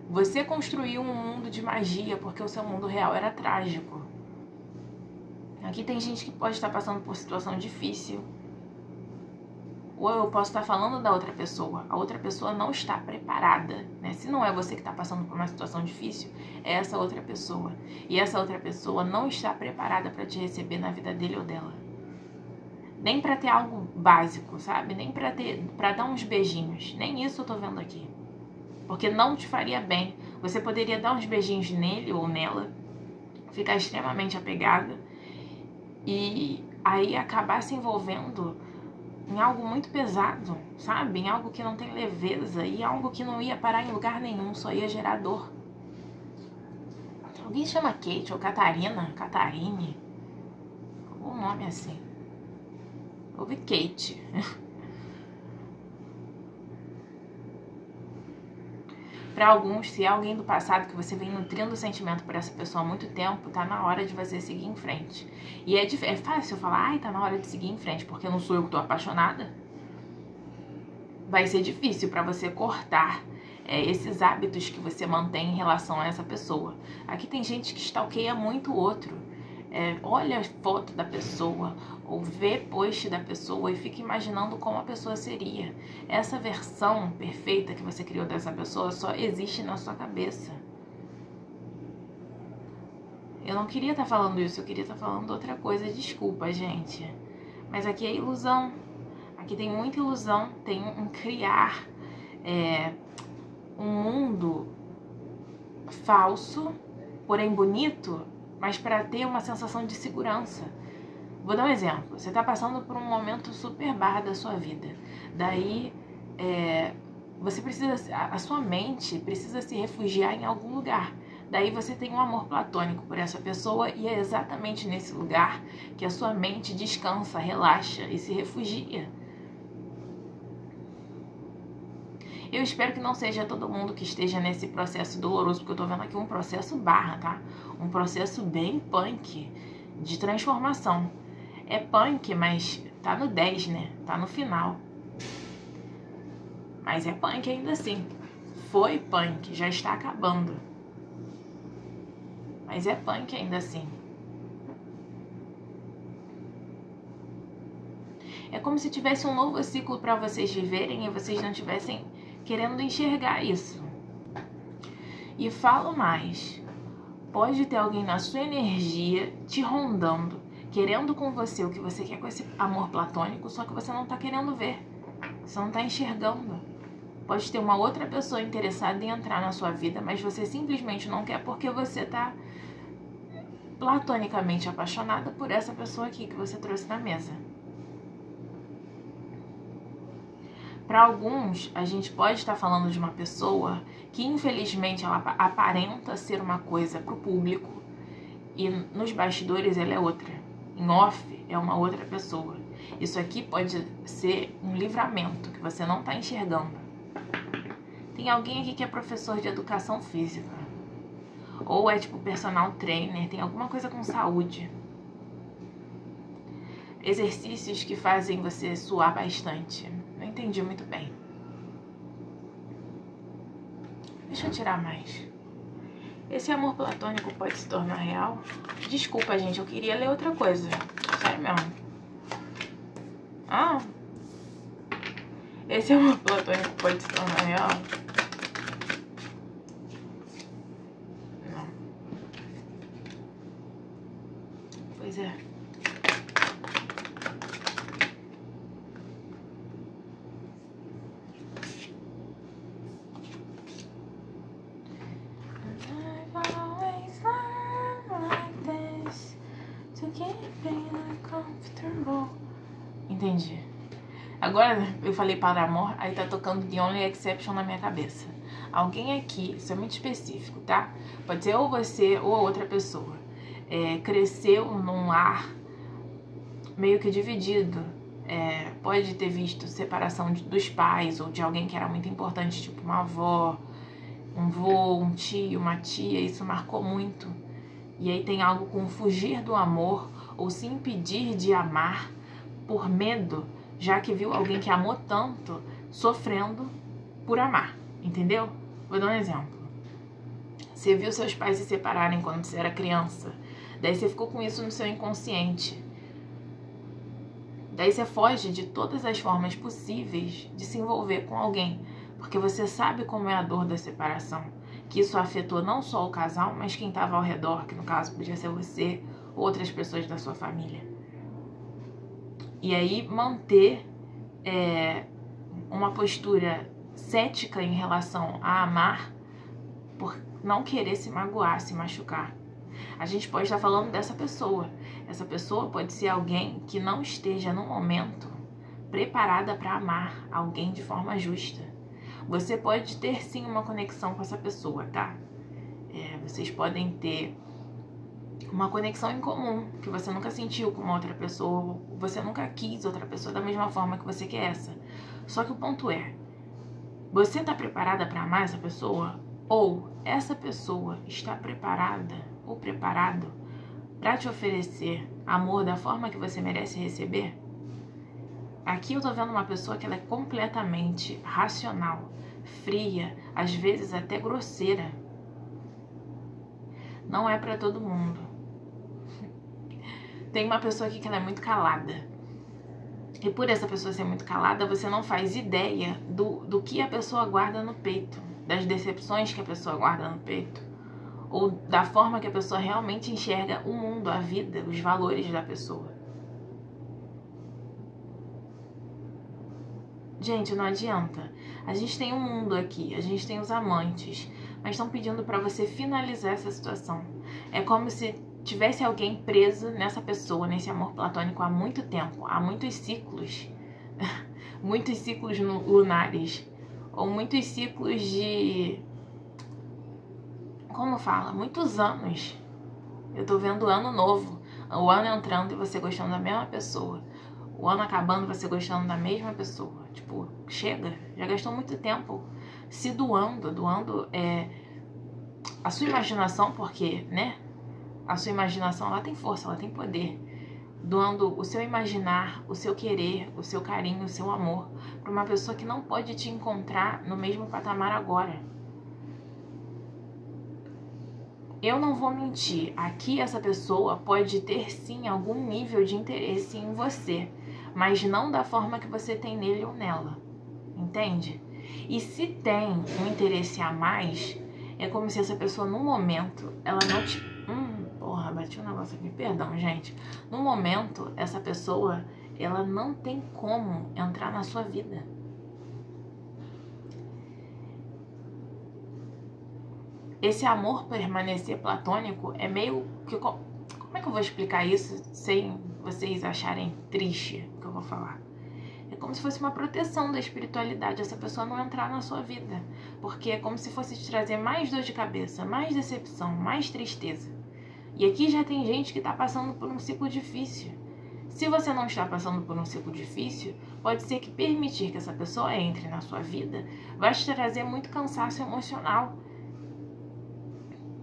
você construiu um mundo de magia porque o seu mundo real era trágico. Aqui tem gente que pode estar passando por situação difícil. Ou eu posso estar falando da outra pessoa. A outra pessoa não está preparada. Né? Se não é você que está passando por uma situação difícil, é essa outra pessoa. E essa outra pessoa não está preparada para te receber na vida dele ou dela. Nem para ter algo básico, sabe? Nem para ter, para dar uns beijinhos. Nem isso eu tô vendo aqui porque não te faria bem. Você poderia dar uns beijinhos nele ou nela, ficar extremamente apegada e aí acabar se envolvendo em algo muito pesado, sabe? Em algo que não tem leveza e algo que não ia parar em lugar nenhum, só ia gerar dor. Alguém chama Kate ou Catarina, Catarine, algum nome assim. Ouvi Kate. Para alguns, se é alguém do passado que você vem nutrindo sentimento por essa pessoa há muito tempo, tá na hora de você seguir em frente. E é, é fácil falar, ai, tá na hora de seguir em frente, porque não sou eu que tô apaixonada. Vai ser difícil para você cortar é, esses hábitos que você mantém em relação a essa pessoa. Aqui tem gente que stalkeia muito o outro. É, olha a foto da pessoa, ou vê post da pessoa e fica imaginando como a pessoa seria. Essa versão perfeita que você criou dessa pessoa só existe na sua cabeça. Eu não queria estar tá falando isso, eu queria estar tá falando outra coisa. Desculpa, gente. Mas aqui é ilusão. Aqui tem muita ilusão. Tem um criar é, um mundo falso, porém bonito, mas para ter uma sensação de segurança Vou dar um exemplo. Você tá passando por um momento super barra da sua vida. Daí, é, você precisa, a sua mente precisa se refugiar em algum lugar. Daí você tem um amor platônico por essa pessoa e é exatamente nesse lugar que a sua mente descansa, relaxa e se refugia. Eu espero que não seja todo mundo que esteja nesse processo doloroso, porque eu tô vendo aqui um processo barra, tá? Um processo bem punk de transformação. É punk, mas tá no 10, né? Tá no final. Mas é punk ainda assim. Foi punk, já está acabando. Mas é punk ainda assim. É como se tivesse um novo ciclo para vocês viverem e vocês não tivessem querendo enxergar isso. E falo mais. Pode ter alguém na sua energia te rondando, querendo com você o que você quer com esse amor platônico, só que você não tá querendo ver. Você não tá enxergando. Pode ter uma outra pessoa interessada em entrar na sua vida, mas você simplesmente não quer porque você tá platonicamente apaixonada por essa pessoa aqui que você trouxe na mesa. Para alguns, a gente pode estar falando de uma pessoa que infelizmente ela aparenta ser uma coisa para o público e nos bastidores ela é outra. Em off é uma outra pessoa. Isso aqui pode ser um livramento que você não está enxergando. Tem alguém aqui que é professor de educação física. Ou é tipo personal trainer, tem alguma coisa com saúde. Exercícios que fazem você suar bastante entendi muito bem. Deixa eu tirar mais. Esse amor platônico pode se tornar real? Desculpa, gente, eu queria ler outra coisa. Sério mesmo. Ah. Esse amor platônico pode se tornar real? Não. Pois é. Entendi. Agora eu falei para amor, aí tá tocando The Only Exception na minha cabeça. Alguém aqui, isso é muito específico, tá? Pode ser ou você ou outra pessoa. É, cresceu num lar meio que dividido. É, pode ter visto separação de, dos pais ou de alguém que era muito importante, tipo uma avó, um vô, um tio, uma tia. Isso marcou muito. E aí tem algo com fugir do amor ou se impedir de amar por medo, já que viu alguém que amou tanto sofrendo por amar, entendeu? Vou dar um exemplo. Você viu seus pais se separarem quando você era criança, daí você ficou com isso no seu inconsciente. Daí você foge de todas as formas possíveis de se envolver com alguém, porque você sabe como é a dor da separação, que isso afetou não só o casal, mas quem estava ao redor, que no caso podia ser você ou outras pessoas da sua família. E aí manter é, uma postura cética em relação a amar por não querer se magoar, se machucar. A gente pode estar falando dessa pessoa. Essa pessoa pode ser alguém que não esteja no momento preparada para amar alguém de forma justa. Você pode ter sim uma conexão com essa pessoa, tá? É, vocês podem ter uma conexão em comum que você nunca sentiu com uma outra pessoa, você nunca quis outra pessoa da mesma forma que você quer essa. Só que o ponto é, você está preparada para amar essa pessoa ou essa pessoa está preparada ou preparado para te oferecer amor da forma que você merece receber? Aqui eu tô vendo uma pessoa que ela é completamente racional, fria, às vezes até grosseira. Não é para todo mundo. Tem uma pessoa aqui que ela é muito calada. E por essa pessoa ser muito calada, você não faz ideia do, do que a pessoa guarda no peito, das decepções que a pessoa guarda no peito, ou da forma que a pessoa realmente enxerga o mundo, a vida, os valores da pessoa. Gente, não adianta. A gente tem um mundo aqui, a gente tem os amantes, mas estão pedindo para você finalizar essa situação. É como se tivesse alguém preso nessa pessoa, nesse amor platônico há muito tempo, há muitos ciclos, muitos ciclos lunares, ou muitos ciclos de. Como fala? Muitos anos. Eu tô vendo ano novo, o ano entrando e você gostando da mesma pessoa, o ano acabando e você gostando da mesma pessoa. Tipo, chega, já gastou muito tempo se doando, doando é, a sua imaginação, porque, né? A sua imaginação ela tem força, ela tem poder. Doando o seu imaginar, o seu querer, o seu carinho, o seu amor para uma pessoa que não pode te encontrar no mesmo patamar agora. Eu não vou mentir, aqui essa pessoa pode ter sim algum nível de interesse em você, mas não da forma que você tem nele ou nela. Entende? E se tem um interesse a mais, é como se essa pessoa no momento ela não te Hum, porra, bati um negócio aqui. Perdão, gente. No momento, essa pessoa, ela não tem como entrar na sua vida. Esse amor permanecer platônico é meio que. Como é que eu vou explicar isso sem vocês acharem triste o que eu vou falar? É como se fosse uma proteção da espiritualidade, essa pessoa não entrar na sua vida. Porque é como se fosse te trazer mais dor de cabeça, mais decepção, mais tristeza. E aqui já tem gente que está passando por um ciclo difícil. Se você não está passando por um ciclo difícil, pode ser que permitir que essa pessoa entre na sua vida vai te trazer muito cansaço emocional.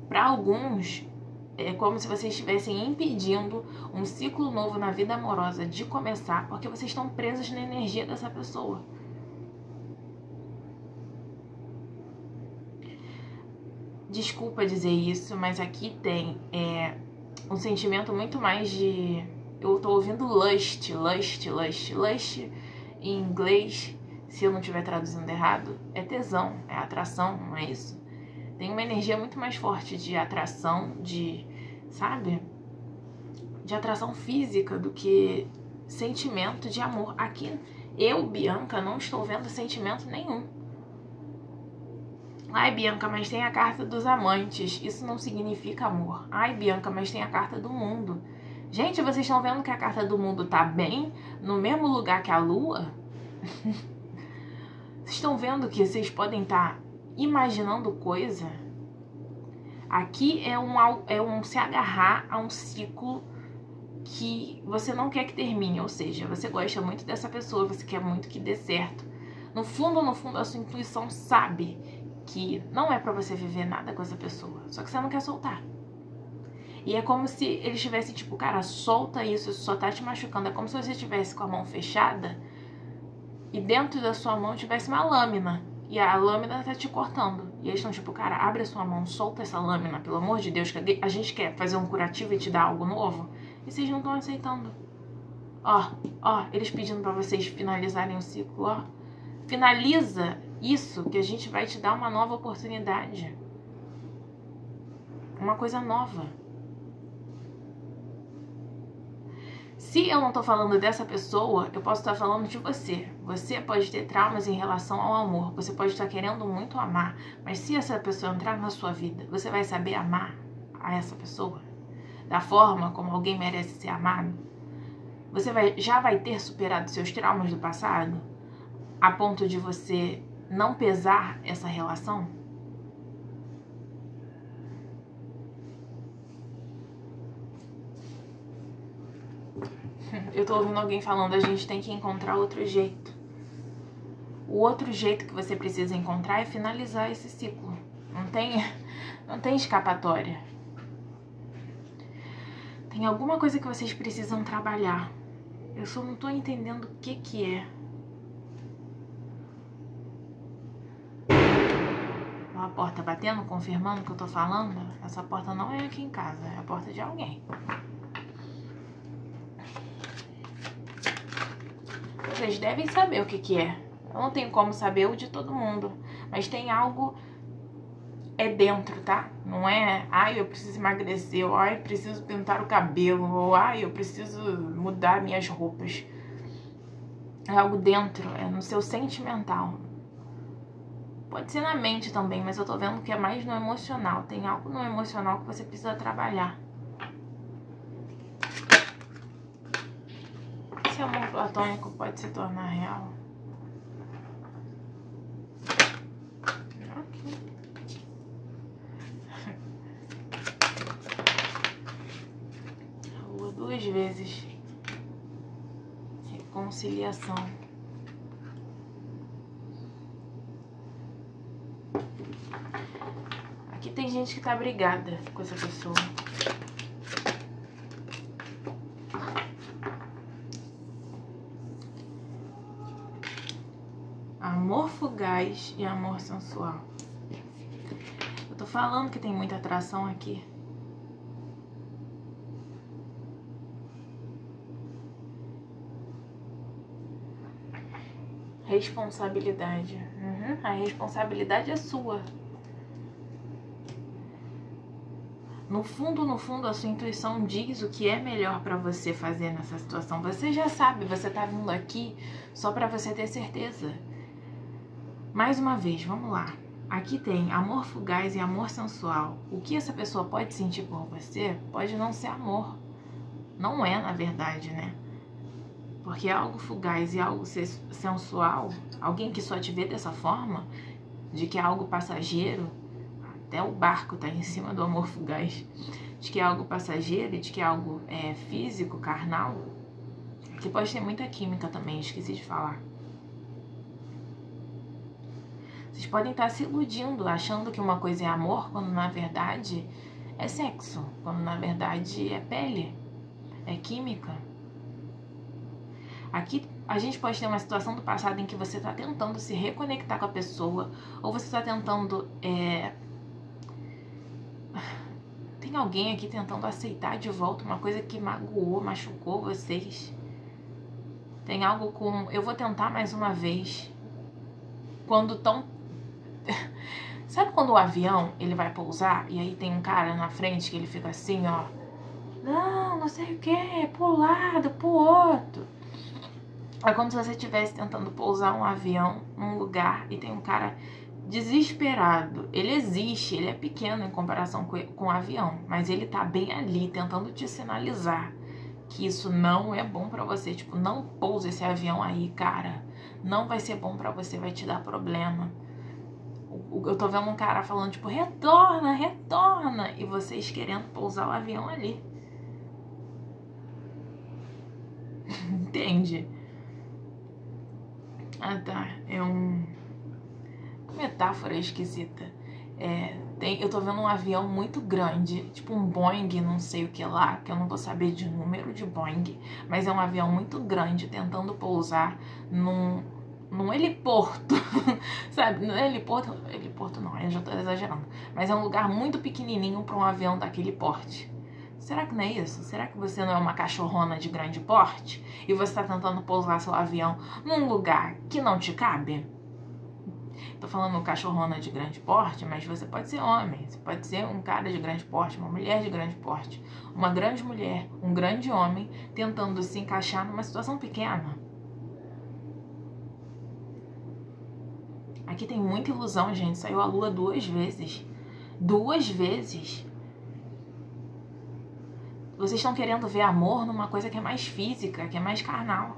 Para alguns, é como se vocês estivessem impedindo um ciclo novo na vida amorosa de começar, porque vocês estão presos na energia dessa pessoa. Desculpa dizer isso, mas aqui tem é, um sentimento muito mais de. Eu tô ouvindo lust, lust, lust, lust em inglês, se eu não estiver traduzindo errado, é tesão, é atração, não é isso? Tem uma energia muito mais forte de atração, de sabe? De atração física do que sentimento de amor. Aqui, eu, Bianca, não estou vendo sentimento nenhum. Ai, Bianca, mas tem a carta dos amantes. Isso não significa amor. Ai, Bianca, mas tem a carta do mundo. Gente, vocês estão vendo que a carta do mundo tá bem no mesmo lugar que a lua? vocês estão vendo que vocês podem estar tá imaginando coisa? Aqui é um, é um se agarrar a um ciclo que você não quer que termine, ou seja, você gosta muito dessa pessoa, você quer muito que dê certo. No fundo, no fundo, a sua intuição sabe que não é para você viver nada com essa pessoa, só que você não quer soltar. E é como se ele estivesse tipo, cara, solta isso, isso só tá te machucando. É como se você estivesse com a mão fechada e dentro da sua mão tivesse uma lâmina e a lâmina tá te cortando. E eles estão tipo, cara, abre a sua mão, solta essa lâmina, pelo amor de Deus, que a gente quer fazer um curativo e te dar algo novo. E vocês não estão aceitando. Ó, ó, eles pedindo para vocês finalizarem o ciclo, ó. Finaliza isso que a gente vai te dar uma nova oportunidade. Uma coisa nova. Se eu não tô falando dessa pessoa, eu posso estar falando de você. Você pode ter traumas em relação ao amor. Você pode estar querendo muito amar. Mas se essa pessoa entrar na sua vida, você vai saber amar a essa pessoa da forma como alguém merece ser amado? Você vai, já vai ter superado seus traumas do passado a ponto de você não pesar essa relação? Eu tô ouvindo alguém falando, a gente tem que encontrar outro jeito. O outro jeito que você precisa encontrar é finalizar esse ciclo. Não tem, não tem escapatória. Tem alguma coisa que vocês precisam trabalhar. Eu só não tô entendendo o que que é. Uma porta batendo, confirmando o que eu tô falando. Essa porta não é aqui em casa, é a porta de alguém. Vocês devem saber o que, que é. Eu não tenho como saber o de todo mundo. Mas tem algo é dentro, tá? Não é, ai, eu preciso emagrecer, ou ai, eu preciso pintar o cabelo, ou ai, eu preciso mudar minhas roupas. É algo dentro, é no seu sentimental. Pode ser na mente também, mas eu tô vendo que é mais no emocional. Tem algo no emocional que você precisa trabalhar. Esse amor platônico pode se tornar real. Okay. duas vezes. Reconciliação. Gente que tá brigada com essa pessoa. Amor fugaz e amor sensual. Eu tô falando que tem muita atração aqui. Responsabilidade. Uhum. A responsabilidade é sua. No fundo, no fundo, a sua intuição diz o que é melhor para você fazer nessa situação. Você já sabe, você tá vindo aqui só para você ter certeza. Mais uma vez, vamos lá. Aqui tem amor fugaz e amor sensual. O que essa pessoa pode sentir por você pode não ser amor. Não é, na verdade, né? Porque algo fugaz e algo sensual, alguém que só te vê dessa forma, de que é algo passageiro, até o barco tá em cima do amor fugaz, de que é algo passageiro de que é algo é, físico, carnal, que pode ter muita química também, esqueci de falar. Vocês podem estar se iludindo, achando que uma coisa é amor, quando na verdade é sexo, quando na verdade é pele, é química. Aqui a gente pode ter uma situação do passado em que você está tentando se reconectar com a pessoa, ou você está tentando é, tem alguém aqui tentando aceitar de volta uma coisa que magoou, machucou vocês. Tem algo com eu vou tentar mais uma vez. Quando tão Sabe quando o avião ele vai pousar e aí tem um cara na frente que ele fica assim, ó. Não, não sei o que, pro lado, pro outro. É como se você estivesse tentando pousar um avião num lugar e tem um cara desesperado. Ele existe, ele é pequeno em comparação com, com o avião, mas ele tá bem ali tentando te sinalizar que isso não é bom para você. Tipo, não pousa esse avião aí, cara. Não vai ser bom para você, vai te dar problema. Eu tô vendo um cara falando, tipo, retorna, retorna. E vocês querendo pousar o avião ali. Entende? Ah, tá. É um metáfora esquisita. É, tem, eu tô vendo um avião muito grande, tipo um Boeing, não sei o que lá, que eu não vou saber de número de Boeing, mas é um avião muito grande tentando pousar num, num heliporto, sabe? No heliporto, heliporto não, eu já tô exagerando, mas é um lugar muito pequenininho para um avião daquele porte. Será que não é isso? Será que você não é uma cachorrona de grande porte e você está tentando pousar seu avião num lugar que não te cabe? Tô falando cachorrona de grande porte, mas você pode ser homem, você pode ser um cara de grande porte, uma mulher de grande porte, uma grande mulher, um grande homem tentando se encaixar numa situação pequena. Aqui tem muita ilusão, gente. Saiu a lua duas vezes. Duas vezes. Vocês estão querendo ver amor numa coisa que é mais física, que é mais carnal.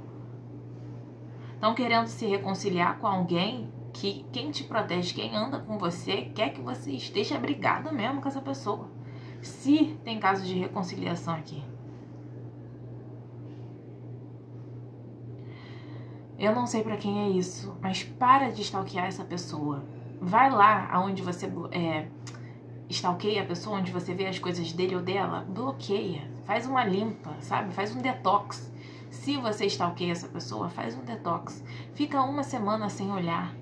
Estão querendo se reconciliar com alguém que quem te protege, quem anda com você, quer que você esteja brigado mesmo com essa pessoa. Se tem casos de reconciliação aqui. Eu não sei para quem é isso, mas para de stalkear essa pessoa. Vai lá aonde você é, stalkeia a pessoa, onde você vê as coisas dele ou dela, bloqueia, faz uma limpa, sabe? Faz um detox. Se você stalkeia essa pessoa, faz um detox. Fica uma semana sem olhar.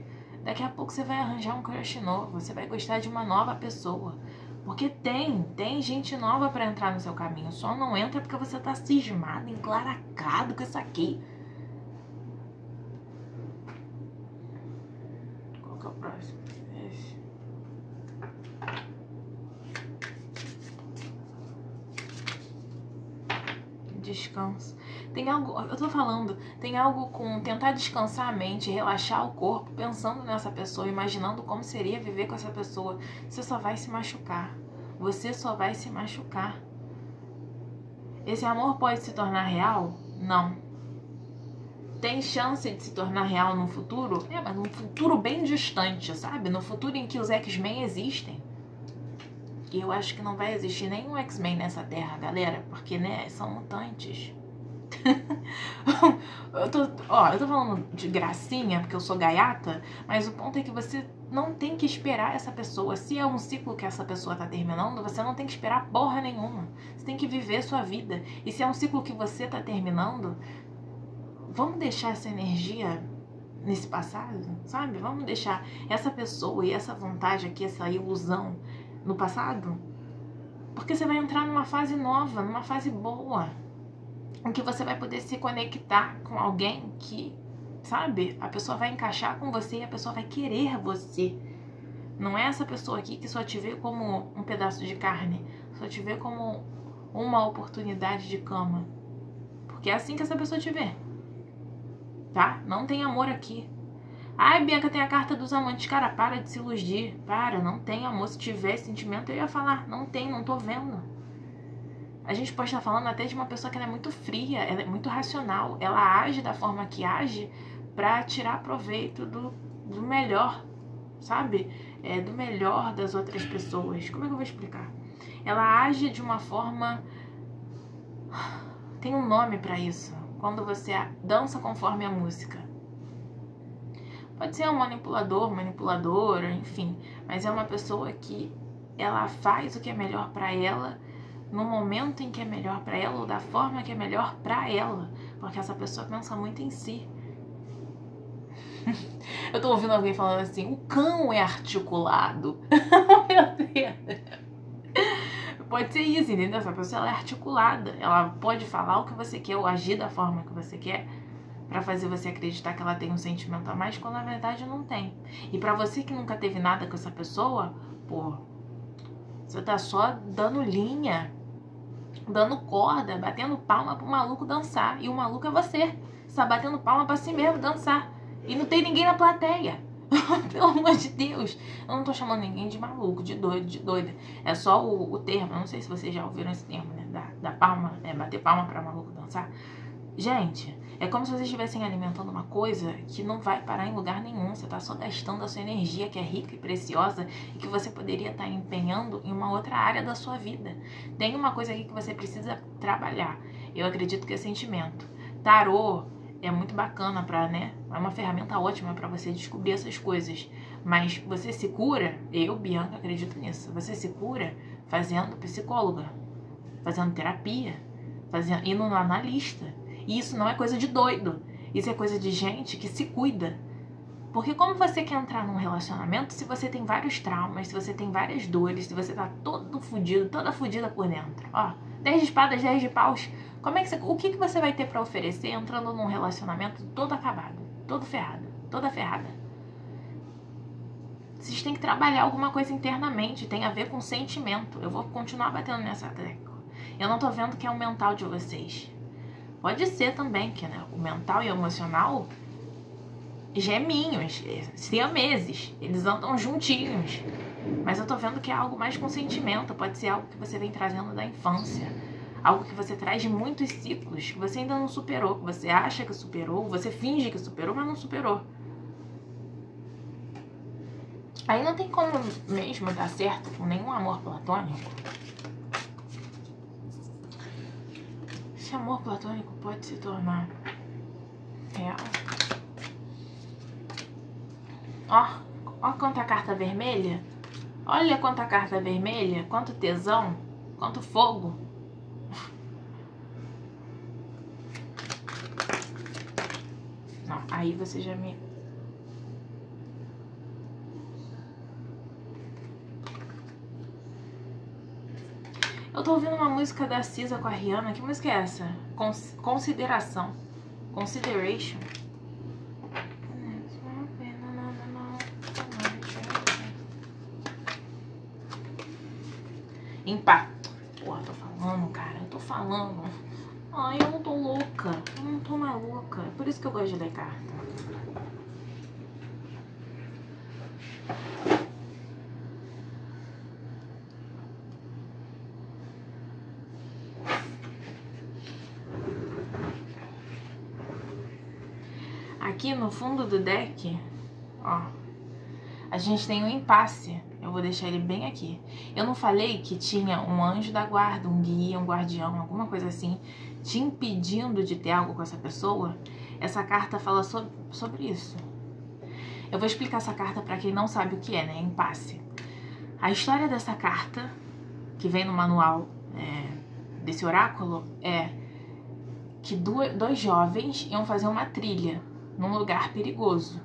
Daqui a pouco você vai arranjar um crush novo, você vai gostar de uma nova pessoa. Porque tem, tem gente nova para entrar no seu caminho. Só não entra porque você tá cismado, enclaracado com isso aqui. Qual que é o próximo? Esse. Descanso. Tem algo, eu tô falando, tem algo com tentar descansar a mente, relaxar o corpo, pensando nessa pessoa, imaginando como seria viver com essa pessoa. Você só vai se machucar. Você só vai se machucar. Esse amor pode se tornar real? Não. tem chance de se tornar real no futuro? É, mas num futuro bem distante, sabe? No futuro em que os X-Men existem. E eu acho que não vai existir nenhum X-Men nessa terra, galera, porque, né, são mutantes. eu, tô, ó, eu tô falando de gracinha, porque eu sou gaiata, mas o ponto é que você não tem que esperar essa pessoa. Se é um ciclo que essa pessoa tá terminando, você não tem que esperar porra nenhuma. Você tem que viver sua vida. E se é um ciclo que você tá terminando, vamos deixar essa energia nesse passado, sabe? Vamos deixar essa pessoa e essa vontade aqui, essa ilusão no passado, porque você vai entrar numa fase nova, numa fase boa, em que você vai poder se conectar com alguém que, sabe, a pessoa vai encaixar com você e a pessoa vai querer você. Não é essa pessoa aqui que só te vê como um pedaço de carne, só te vê como uma oportunidade de cama. Porque é assim que essa pessoa te vê. Tá? Não tem amor aqui. Ai, Bianca, tem a carta dos amantes. Cara, para de se iludir. Para, não tem amor. Se tivesse sentimento, eu ia falar. Não tem, não tô vendo. A gente pode estar falando até de uma pessoa que é muito fria, ela é muito racional. Ela age da forma que age para tirar proveito do, do melhor, sabe? É, do melhor das outras pessoas. Como é que eu vou explicar? Ela age de uma forma. Tem um nome para isso. Quando você dança conforme a música. Pode ser um manipulador, manipuladora, enfim, mas é uma pessoa que ela faz o que é melhor para ela no momento em que é melhor para ela ou da forma que é melhor para ela, porque essa pessoa pensa muito em si. Eu tô ouvindo alguém falando assim: o cão é articulado. Meu Deus. Pode ser isso, entendeu? Essa pessoa é articulada. Ela pode falar o que você quer ou agir da forma que você quer para fazer você acreditar que ela tem um sentimento a mais quando na verdade não tem. E para você que nunca teve nada com essa pessoa, pô, você tá só dando linha, dando corda, batendo palma pro maluco dançar. E o maluco é você. Você tá batendo palma para si mesmo dançar. E não tem ninguém na plateia. Pelo amor de Deus. Eu não tô chamando ninguém de maluco, de doido, de doida. É só o, o termo. Eu não sei se vocês já ouviram esse termo, né? Da, da palma, é bater palma pra maluco dançar. Gente, é como se vocês estivessem alimentando uma coisa que não vai parar em lugar nenhum. Você está só gastando a sua energia, que é rica e preciosa, e que você poderia estar tá empenhando em uma outra área da sua vida. Tem uma coisa aqui que você precisa trabalhar. Eu acredito que é sentimento. Tarô é muito bacana para, né? É uma ferramenta ótima para você descobrir essas coisas. Mas você se cura, eu, Bianca, acredito nisso. Você se cura fazendo psicóloga, fazendo terapia, fazendo, indo no analista e isso não é coisa de doido. Isso é coisa de gente que se cuida. Porque como você quer entrar num relacionamento se você tem vários traumas, se você tem várias dores, se você tá todo fudido, toda fudida por dentro? Ó, 10 de espadas, 10 de paus. Como é que você, o que, que você vai ter para oferecer entrando num relacionamento todo acabado, todo ferrado, toda ferrada? Vocês têm que trabalhar alguma coisa internamente, tem a ver com sentimento. Eu vou continuar batendo nessa tecla. Eu não tô vendo que é o mental de vocês. Pode ser também que né, o mental e o emocional geminhos, siameses, eles andam juntinhos. Mas eu tô vendo que é algo mais com sentimento, pode ser algo que você vem trazendo da infância. Algo que você traz de muitos ciclos, que você ainda não superou, que você acha que superou, você finge que superou, mas não superou. Aí não tem como mesmo dar certo com nenhum amor platônico Esse amor platônico pode se tornar real. Ó, ó quanta carta vermelha. Olha quanta carta vermelha, quanto tesão, quanto fogo. Não, aí você já me Eu tô ouvindo uma música da Cisa com a Rihanna. Que música é essa? Cons consideração. Consideration. Impacto. Porra, tô falando, cara. Eu tô falando. Ai, eu não tô louca. Eu não tô maluca. É por isso que eu gosto de ler carta. Aqui no fundo do deck, ó, a gente tem um impasse. Eu vou deixar ele bem aqui. Eu não falei que tinha um anjo da guarda, um guia, um guardião, alguma coisa assim, te impedindo de ter algo com essa pessoa? Essa carta fala sobre, sobre isso. Eu vou explicar essa carta para quem não sabe o que é, né? Impasse. A história dessa carta, que vem no manual é, desse oráculo, é que dois jovens iam fazer uma trilha num lugar perigoso.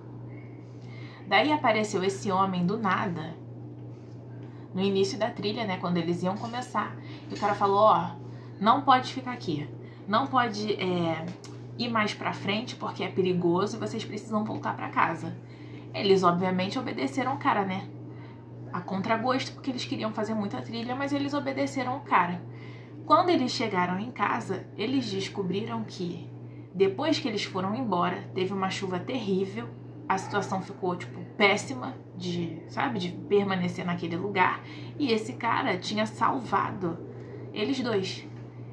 Daí apareceu esse homem do nada, no início da trilha, né? Quando eles iam começar. E o cara falou: Ó, não pode ficar aqui. Não pode é, ir mais pra frente porque é perigoso e vocês precisam voltar para casa. Eles, obviamente, obedeceram o cara, né? A contragosto, porque eles queriam fazer muita trilha, mas eles obedeceram o cara. Quando eles chegaram em casa, eles descobriram que, depois que eles foram embora, teve uma chuva terrível, a situação ficou, tipo, péssima de, sabe, de permanecer naquele lugar. E esse cara tinha salvado eles dois.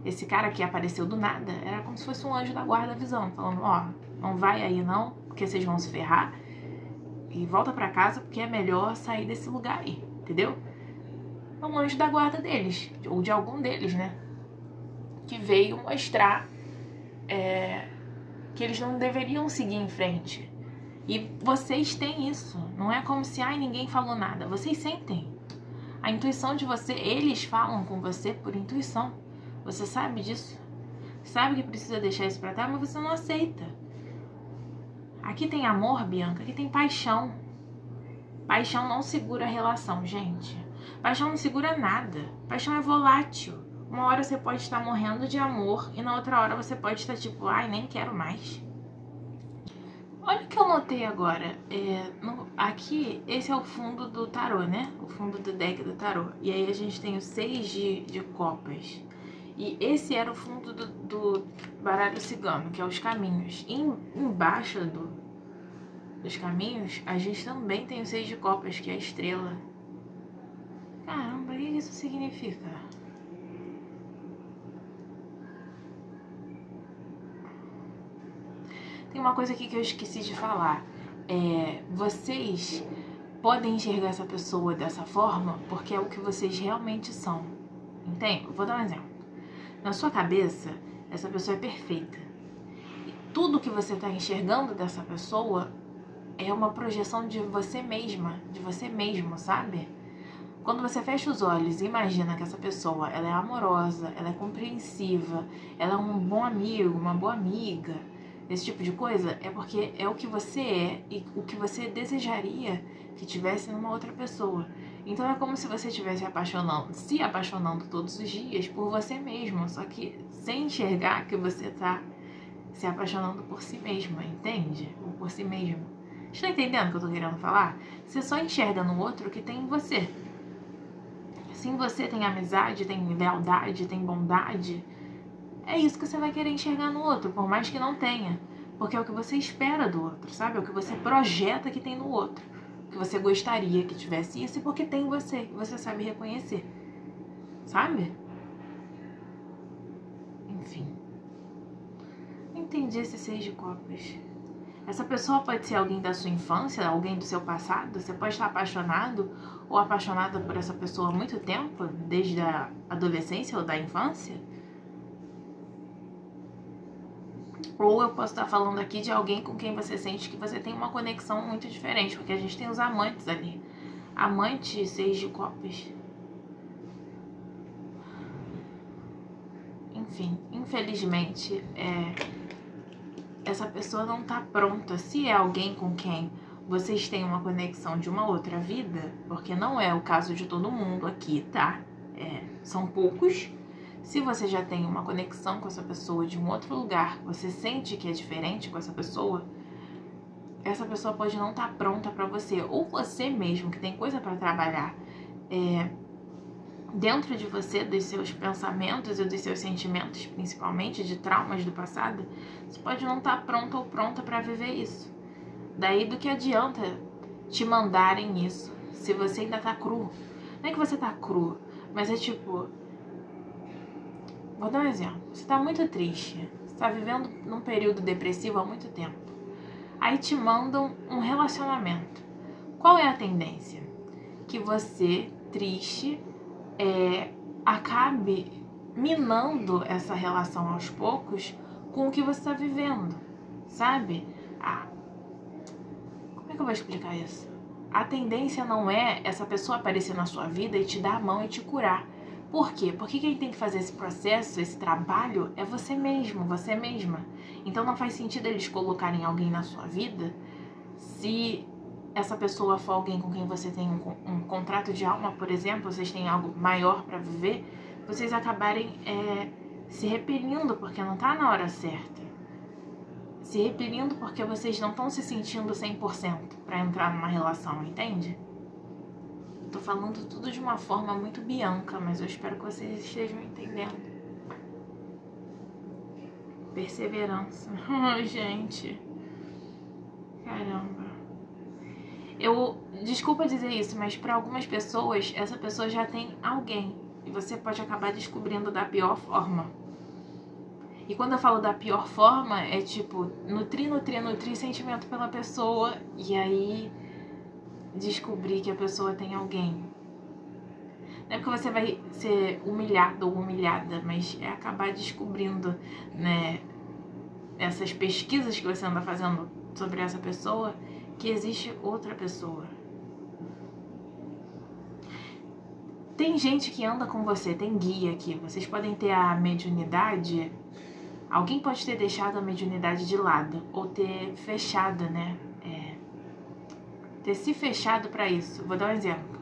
Esse cara que apareceu do nada era como se fosse um anjo da guarda visão, falando: Ó, oh, não vai aí não, porque vocês vão se ferrar. E volta para casa porque é melhor sair desse lugar aí, entendeu? É um anjo da guarda deles, ou de algum deles, né? Que veio mostrar é, que eles não deveriam seguir em frente. E vocês têm isso. Não é como se ai, ninguém falou nada. Vocês sentem. A intuição de você, eles falam com você por intuição. Você sabe disso. Sabe que precisa deixar isso pra trás, mas você não aceita. Aqui tem amor, Bianca, aqui tem paixão. Paixão não segura a relação, gente. Paixão não segura nada. Paixão é volátil. Uma hora você pode estar morrendo de amor e na outra hora você pode estar tipo, ai, nem quero mais. Olha o que eu notei agora. É, no, aqui, esse é o fundo do tarô, né? O fundo do deck do tarô. E aí a gente tem o seis de, de copas. E esse era o fundo do, do baralho cigano, que é os caminhos. E embaixo do, dos caminhos, a gente também tem o seis de copas, que é a estrela. Caramba, o que isso significa? Tem uma coisa aqui que eu esqueci de falar. É, vocês podem enxergar essa pessoa dessa forma porque é o que vocês realmente são. Entende? Vou dar um exemplo. Na sua cabeça, essa pessoa é perfeita. E tudo que você está enxergando dessa pessoa é uma projeção de você mesma, de você mesmo, sabe? Quando você fecha os olhos e imagina que essa pessoa ela é amorosa, ela é compreensiva, ela é um bom amigo, uma boa amiga, esse tipo de coisa, é porque é o que você é e o que você desejaria que tivesse numa outra pessoa. Então é como se você estivesse apaixonando, se apaixonando todos os dias por você mesmo, só que sem enxergar que você está se apaixonando por si mesma, entende? Ou por si mesmo. Está entendendo o que eu tô querendo falar? Você só enxerga no outro o que tem em você. Se em você tem amizade, tem lealdade, tem bondade, é isso que você vai querer enxergar no outro, por mais que não tenha. Porque é o que você espera do outro, sabe? É o que você projeta que tem no outro que você gostaria que tivesse isso e porque tem você, que você sabe reconhecer. Sabe? Enfim. Entendi esse seis de copas. Essa pessoa pode ser alguém da sua infância, alguém do seu passado. Você pode estar apaixonado ou apaixonada por essa pessoa há muito tempo, desde a adolescência ou da infância. Ou eu posso estar falando aqui de alguém com quem você sente que você tem uma conexão muito diferente, porque a gente tem os amantes ali. Amante, seis de copas. Enfim, infelizmente, é, essa pessoa não está pronta. Se é alguém com quem vocês têm uma conexão de uma outra vida, porque não é o caso de todo mundo aqui, tá? É, são poucos se você já tem uma conexão com essa pessoa de um outro lugar, você sente que é diferente com essa pessoa, essa pessoa pode não estar tá pronta para você, ou você mesmo que tem coisa para trabalhar é, dentro de você, dos seus pensamentos e dos seus sentimentos, principalmente de traumas do passado, você pode não estar tá pronta ou pronta para viver isso. Daí do que adianta te mandarem isso se você ainda tá cru? Não é que você tá cru, mas é tipo, Vou dar um exemplo. Você está muito triste, está vivendo num período depressivo há muito tempo. Aí te mandam um relacionamento. Qual é a tendência? Que você, triste, é, acabe minando essa relação aos poucos com o que você está vivendo, sabe? Ah, como é que eu vou explicar isso? A tendência não é essa pessoa aparecer na sua vida e te dar a mão e te curar. Por quê? Porque quem tem que fazer esse processo, esse trabalho, é você mesmo, você mesma. Então não faz sentido eles colocarem alguém na sua vida se essa pessoa for alguém com quem você tem um, um contrato de alma, por exemplo, vocês têm algo maior para viver, vocês acabarem é, se repelindo porque não tá na hora certa. Se repelindo porque vocês não estão se sentindo 100% para entrar numa relação, entende? Tô falando tudo de uma forma muito bianca, mas eu espero que vocês estejam entendendo. Perseverança. Gente. Caramba. Eu, desculpa dizer isso, mas para algumas pessoas, essa pessoa já tem alguém e você pode acabar descobrindo da pior forma. E quando eu falo da pior forma, é tipo nutrir, nutrir, nutrir sentimento pela pessoa e aí descobrir que a pessoa tem alguém. Não é porque você vai ser humilhado ou humilhada, mas é acabar descobrindo, né, essas pesquisas que você anda fazendo sobre essa pessoa que existe outra pessoa. Tem gente que anda com você, tem guia aqui. Vocês podem ter a mediunidade. Alguém pode ter deixado a mediunidade de lado ou ter fechado, né? Ter se fechado para isso. Vou dar um exemplo.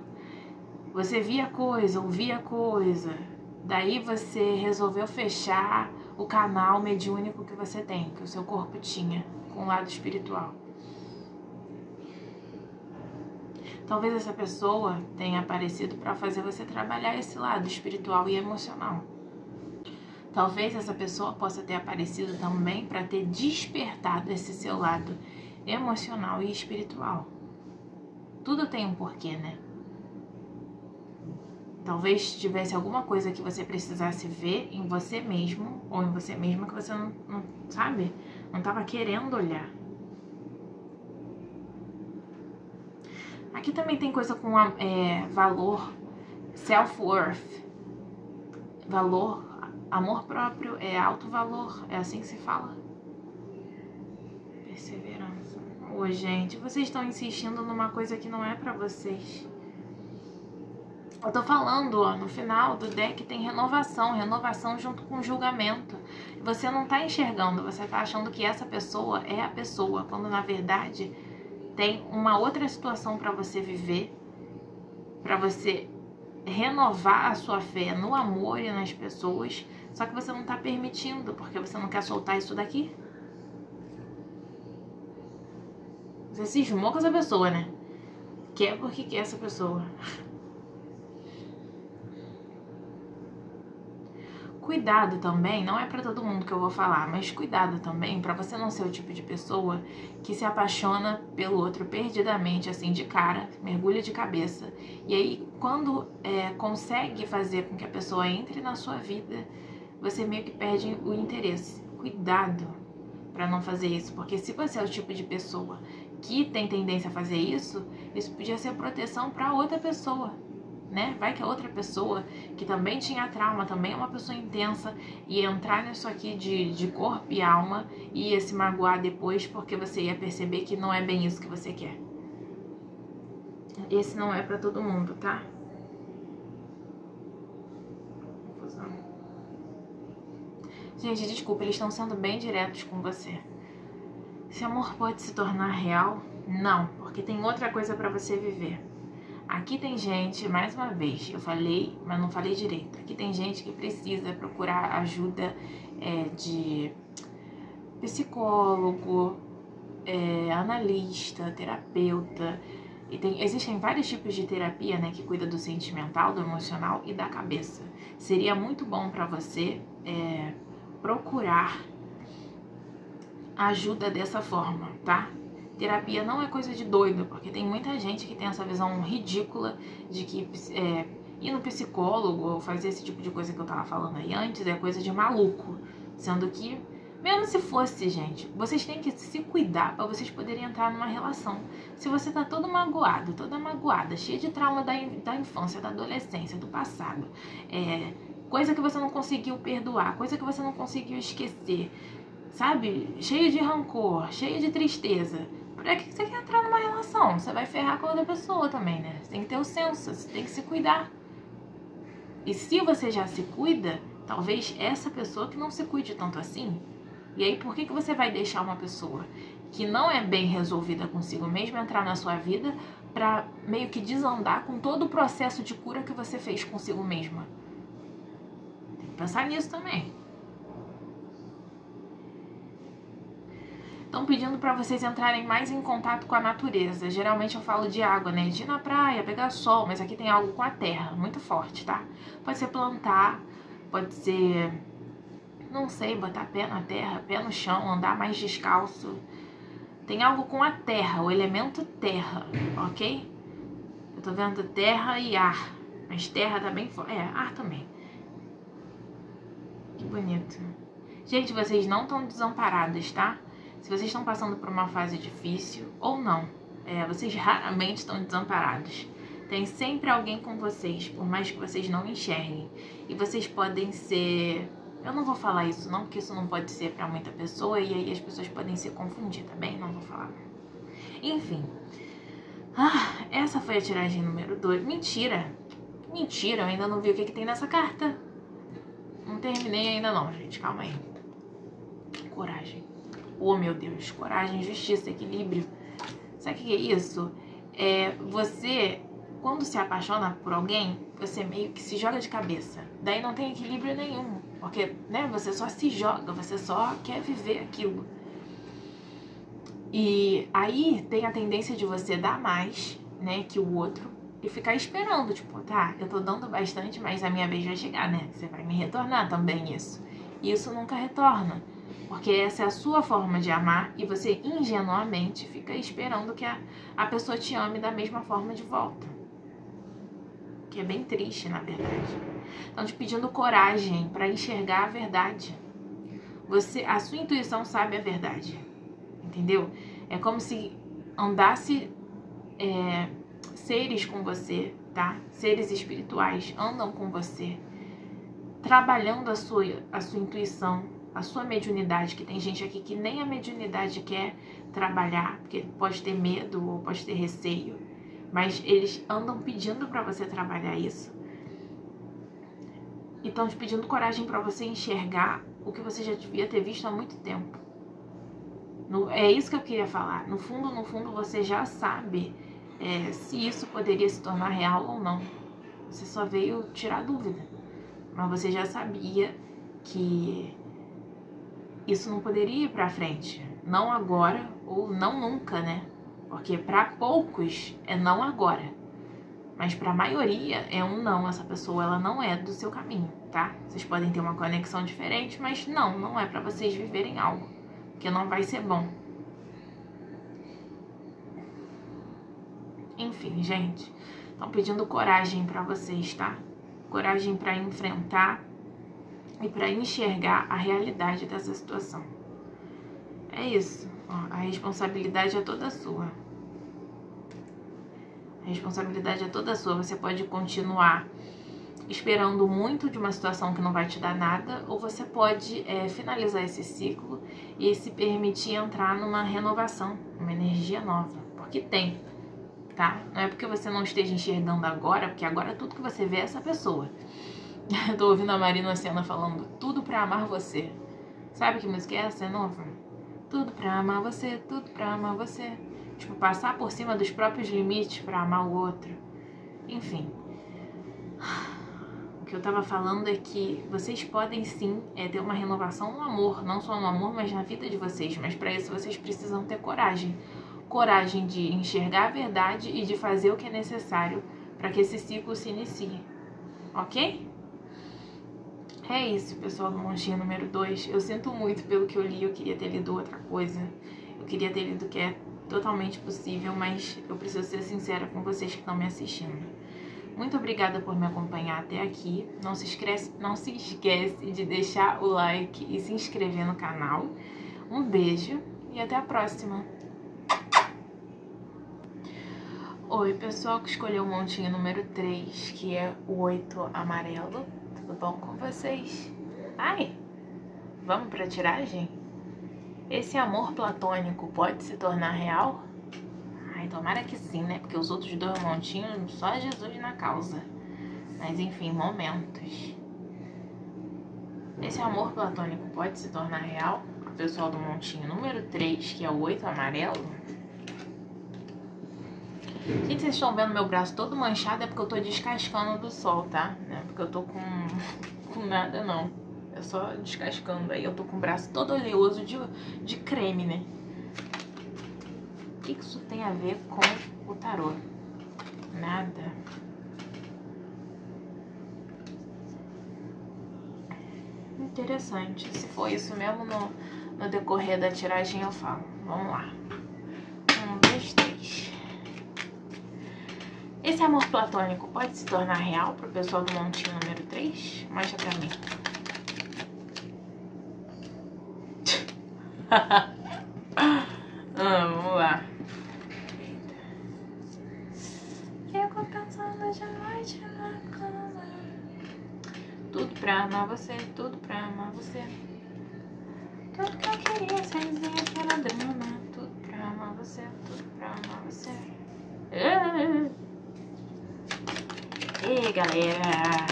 Você via coisa, ouvia coisa, daí você resolveu fechar o canal mediúnico que você tem, que o seu corpo tinha, com o lado espiritual. Talvez essa pessoa tenha aparecido para fazer você trabalhar esse lado espiritual e emocional. Talvez essa pessoa possa ter aparecido também para ter despertado esse seu lado emocional e espiritual. Tudo tem um porquê, né? Talvez tivesse alguma coisa que você precisasse ver em você mesmo ou em você mesma que você não, não sabe, não estava querendo olhar. Aqui também tem coisa com é, valor, self-worth, valor, amor próprio, é alto valor, é assim que se fala. Perseverança. Ô, gente, vocês estão insistindo numa coisa que não é para vocês. Eu tô falando, ó, no final do deck tem renovação, renovação junto com julgamento. Você não tá enxergando, você tá achando que essa pessoa é a pessoa, quando na verdade tem uma outra situação para você viver, para você renovar a sua fé no amor e nas pessoas, só que você não está permitindo, porque você não quer soltar isso daqui. Você cismou com essa pessoa, né? Quer porque quer essa pessoa. Cuidado também, não é para todo mundo que eu vou falar, mas cuidado também para você não ser o tipo de pessoa que se apaixona pelo outro perdidamente, assim, de cara, mergulha de cabeça. E aí, quando é, consegue fazer com que a pessoa entre na sua vida, você meio que perde o interesse. Cuidado para não fazer isso, porque se você é o tipo de pessoa que tem tendência a fazer isso, isso podia ser proteção para outra pessoa né? Vai que a outra pessoa que também tinha trauma, também é uma pessoa intensa, ia entrar nisso aqui de, de corpo e alma e ia se magoar depois porque você ia perceber que não é bem isso que você quer. Esse não é para todo mundo, tá? Gente, desculpa, eles estão sendo bem diretos com você. Esse amor pode se tornar real? Não, porque tem outra coisa para você viver. Aqui tem gente, mais uma vez, eu falei, mas não falei direito. Aqui tem gente que precisa procurar ajuda é, de psicólogo, é, analista, terapeuta. E tem, existem vários tipos de terapia, né, que cuida do sentimental, do emocional e da cabeça. Seria muito bom para você é, procurar ajuda dessa forma, tá? terapia não é coisa de doido, porque tem muita gente que tem essa visão ridícula de que é, ir no psicólogo ou fazer esse tipo de coisa que eu tava falando aí antes é coisa de maluco, sendo que Mesmo se fosse, gente, vocês têm que se cuidar para vocês poderem entrar numa relação. Se você tá todo magoado, toda magoada, cheio de trauma da, da infância, da adolescência, do passado, é, coisa que você não conseguiu perdoar, coisa que você não conseguiu esquecer, sabe? Cheio de rancor, cheio de tristeza. Pra que você quer entrar numa relação? Você vai ferrar com a outra pessoa também, né? Você tem que ter o senso, você tem que se cuidar. E se você já se cuida, talvez essa pessoa que não se cuide tanto assim, e aí, por que, que você vai deixar uma pessoa que não é bem resolvida consigo mesma entrar na sua vida para meio que desandar com todo o processo de cura que você fez consigo mesma? Tem que pensar nisso também. Estão pedindo para vocês entrarem mais em contato com a natureza. Geralmente eu falo de água, né? De ir na praia, pegar sol, mas aqui tem algo com a terra, muito forte, tá? Pode ser plantar, pode ser não sei, botar pé na terra, pé no chão, andar mais descalço. Tem algo com a terra, o elemento terra, ok? Eu tô vendo terra e ar, mas terra tá bem forte. É, ar também. Que bonito. Gente, vocês não estão desamparados, tá? Se vocês estão passando por uma fase difícil ou não, é, vocês raramente estão desamparados. Tem sempre alguém com vocês, por mais que vocês não enxerguem. E vocês podem ser eu não vou falar isso não, porque isso não pode ser para muita pessoa e aí as pessoas podem se confundir, tá bem? Não vou falar. Enfim. Ah, essa foi a tiragem número 2. Mentira. Mentira, eu ainda não vi o que, que tem nessa carta. Não terminei ainda não, gente. Calma aí. Coragem. Oh, meu Deus. Coragem, justiça, equilíbrio. Sabe o que é isso? É você, quando se apaixona por alguém, você meio que se joga de cabeça. Daí não tem equilíbrio nenhum. Porque, né, você só se joga, você só quer viver aquilo. E aí tem a tendência de você dar mais, né, que o outro e ficar esperando, tipo, tá, eu tô dando bastante, mas a minha vez vai chegar, né? Você vai me retornar também isso. E isso nunca retorna, porque essa é a sua forma de amar e você ingenuamente fica esperando que a, a pessoa te ame da mesma forma de volta. Que é bem triste, na verdade. Estão te pedindo coragem para enxergar a verdade. Você, a sua intuição sabe a verdade, entendeu? É como se andasse é, seres com você, tá? Seres espirituais andam com você, trabalhando a sua, a sua intuição, a sua mediunidade, que tem gente aqui que nem a mediunidade quer trabalhar, porque pode ter medo ou pode ter receio, mas eles andam pedindo para você trabalhar isso e estão te pedindo coragem para você enxergar o que você já devia ter visto há muito tempo. No, é isso que eu queria falar. No fundo, no fundo, você já sabe é, se isso poderia se tornar real ou não. Você só veio tirar dúvida. Mas você já sabia que isso não poderia ir para frente. Não agora ou não nunca, né? Porque para poucos é não agora. Mas para a maioria é um não, essa pessoa ela não é do seu caminho, tá? Vocês podem ter uma conexão diferente, mas não, não é para vocês viverem algo, que não vai ser bom. Enfim, gente, estão pedindo coragem para vocês, tá? Coragem para enfrentar e para enxergar a realidade dessa situação. É isso. Ó, a responsabilidade é toda sua. A responsabilidade é toda sua. Você pode continuar esperando muito de uma situação que não vai te dar nada, ou você pode é, finalizar esse ciclo e se permitir entrar numa renovação, uma energia nova. Porque tem, tá? Não é porque você não esteja enxergando agora, porque agora tudo que você vê é essa pessoa. Tô ouvindo a Marina Senna falando tudo pra amar você. Sabe que música é essa? É nova? Tudo pra amar você, tudo pra amar você. Tipo, passar por cima dos próprios limites para amar o outro. Enfim. O que eu tava falando é que vocês podem sim é, ter uma renovação no amor, não só no amor, mas na vida de vocês. Mas para isso vocês precisam ter coragem. Coragem de enxergar a verdade e de fazer o que é necessário para que esse ciclo se inicie. Ok? É isso, pessoal do Monchinho número 2. Eu sinto muito pelo que eu li, eu queria ter lido outra coisa. Eu queria ter lido que é totalmente possível, mas eu preciso ser sincera com vocês que estão me assistindo. Muito obrigada por me acompanhar até aqui. Não se esquece, não se esquece de deixar o like e se inscrever no canal. Um beijo e até a próxima. Oi, pessoal que escolheu o montinho número 3, que é o 8 amarelo. Tudo bom com vocês? Ai, vamos pra tiragem? Esse amor platônico pode se tornar real? Ai, tomara que sim, né? Porque os outros dois montinhos, só Jesus na causa. Mas enfim, momentos. Esse amor platônico pode se tornar real? O pessoal do montinho número 3, que é o 8 amarelo. Gente, vocês estão vendo meu braço todo manchado, é porque eu tô descascando do sol, tá? É porque eu tô com, com nada, não. É só descascando. Aí eu tô com o braço todo oleoso de, de creme, né? que isso tem a ver com o tarô? Nada. Interessante. Se for isso mesmo no, no decorrer da tiragem eu falo. Vamos lá. Um, dois, três. Esse amor platônico pode se tornar real pro pessoal do montinho número 3? Mostra pra mim. ah, vamos lá. pensando de noite na cama. Tudo pra amar você, tudo pra amar você. Tudo que eu queria dizer que era drama. Tudo pra amar você, tudo pra amar você. Ei, galera.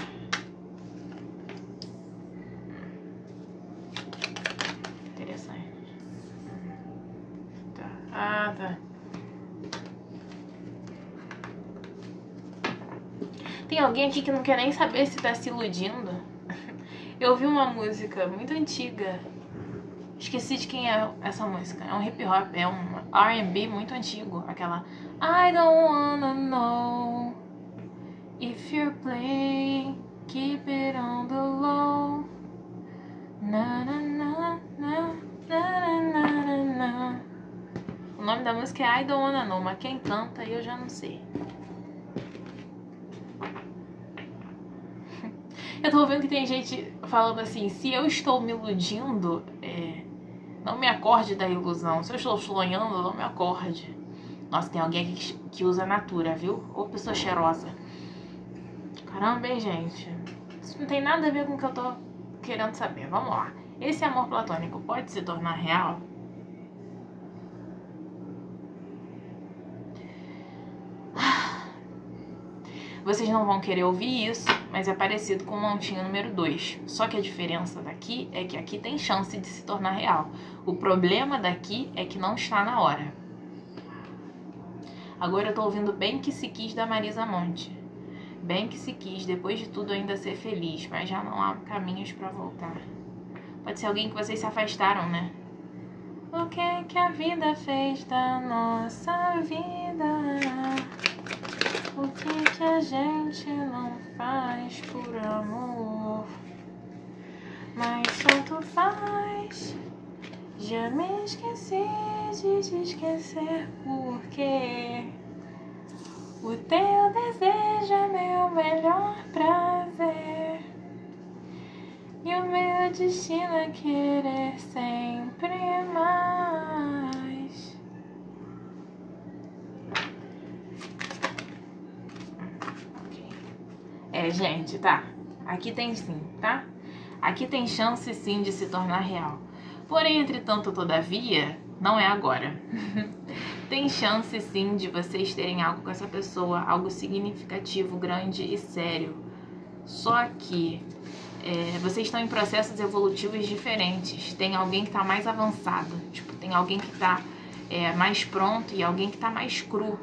Interessante. Tá. Ah, tá. Tem alguém aqui que não quer nem saber se tá se iludindo. Eu ouvi uma música muito antiga. Esqueci de quem é essa música. É um hip hop, é um RB muito antigo. Aquela I don't wanna know if you're playing, keep it on the low. Na, na, na, na, na, na, na, O nome da música é I don't wanna know, mas quem canta eu já não sei. Eu tô ouvindo que tem gente falando assim: se eu estou me iludindo, é, não me acorde da ilusão. Se eu estou sonhando, não me acorde. Nossa, tem alguém aqui que usa Natura, viu? Ou pessoa cheirosa. Caramba, hein, gente? Isso não tem nada a ver com o que eu tô querendo saber. Vamos lá. Esse amor platônico pode se tornar real? Vocês não vão querer ouvir isso, mas é parecido com o montinho número 2. Só que a diferença daqui é que aqui tem chance de se tornar real. O problema daqui é que não está na hora. Agora eu tô ouvindo Bem Que Se Quis da Marisa Monte. Bem que se quis, depois de tudo ainda ser feliz, mas já não há caminhos para voltar. Pode ser alguém que vocês se afastaram, né? O que é que a vida fez da nossa vida? O que, que a gente não faz por amor? Mas tanto faz. Já me esqueci de te esquecer porque o teu desejo é meu melhor prazer. E o meu destino é querer sempre mais. É, gente, tá. Aqui tem sim, tá? Aqui tem chance sim de se tornar real. Porém, entretanto, todavia, não é agora. tem chance sim de vocês terem algo com essa pessoa, algo significativo, grande e sério. Só que é, vocês estão em processos evolutivos diferentes. Tem alguém que está mais avançado, tipo, tem alguém que está é, mais pronto e alguém que está mais cru.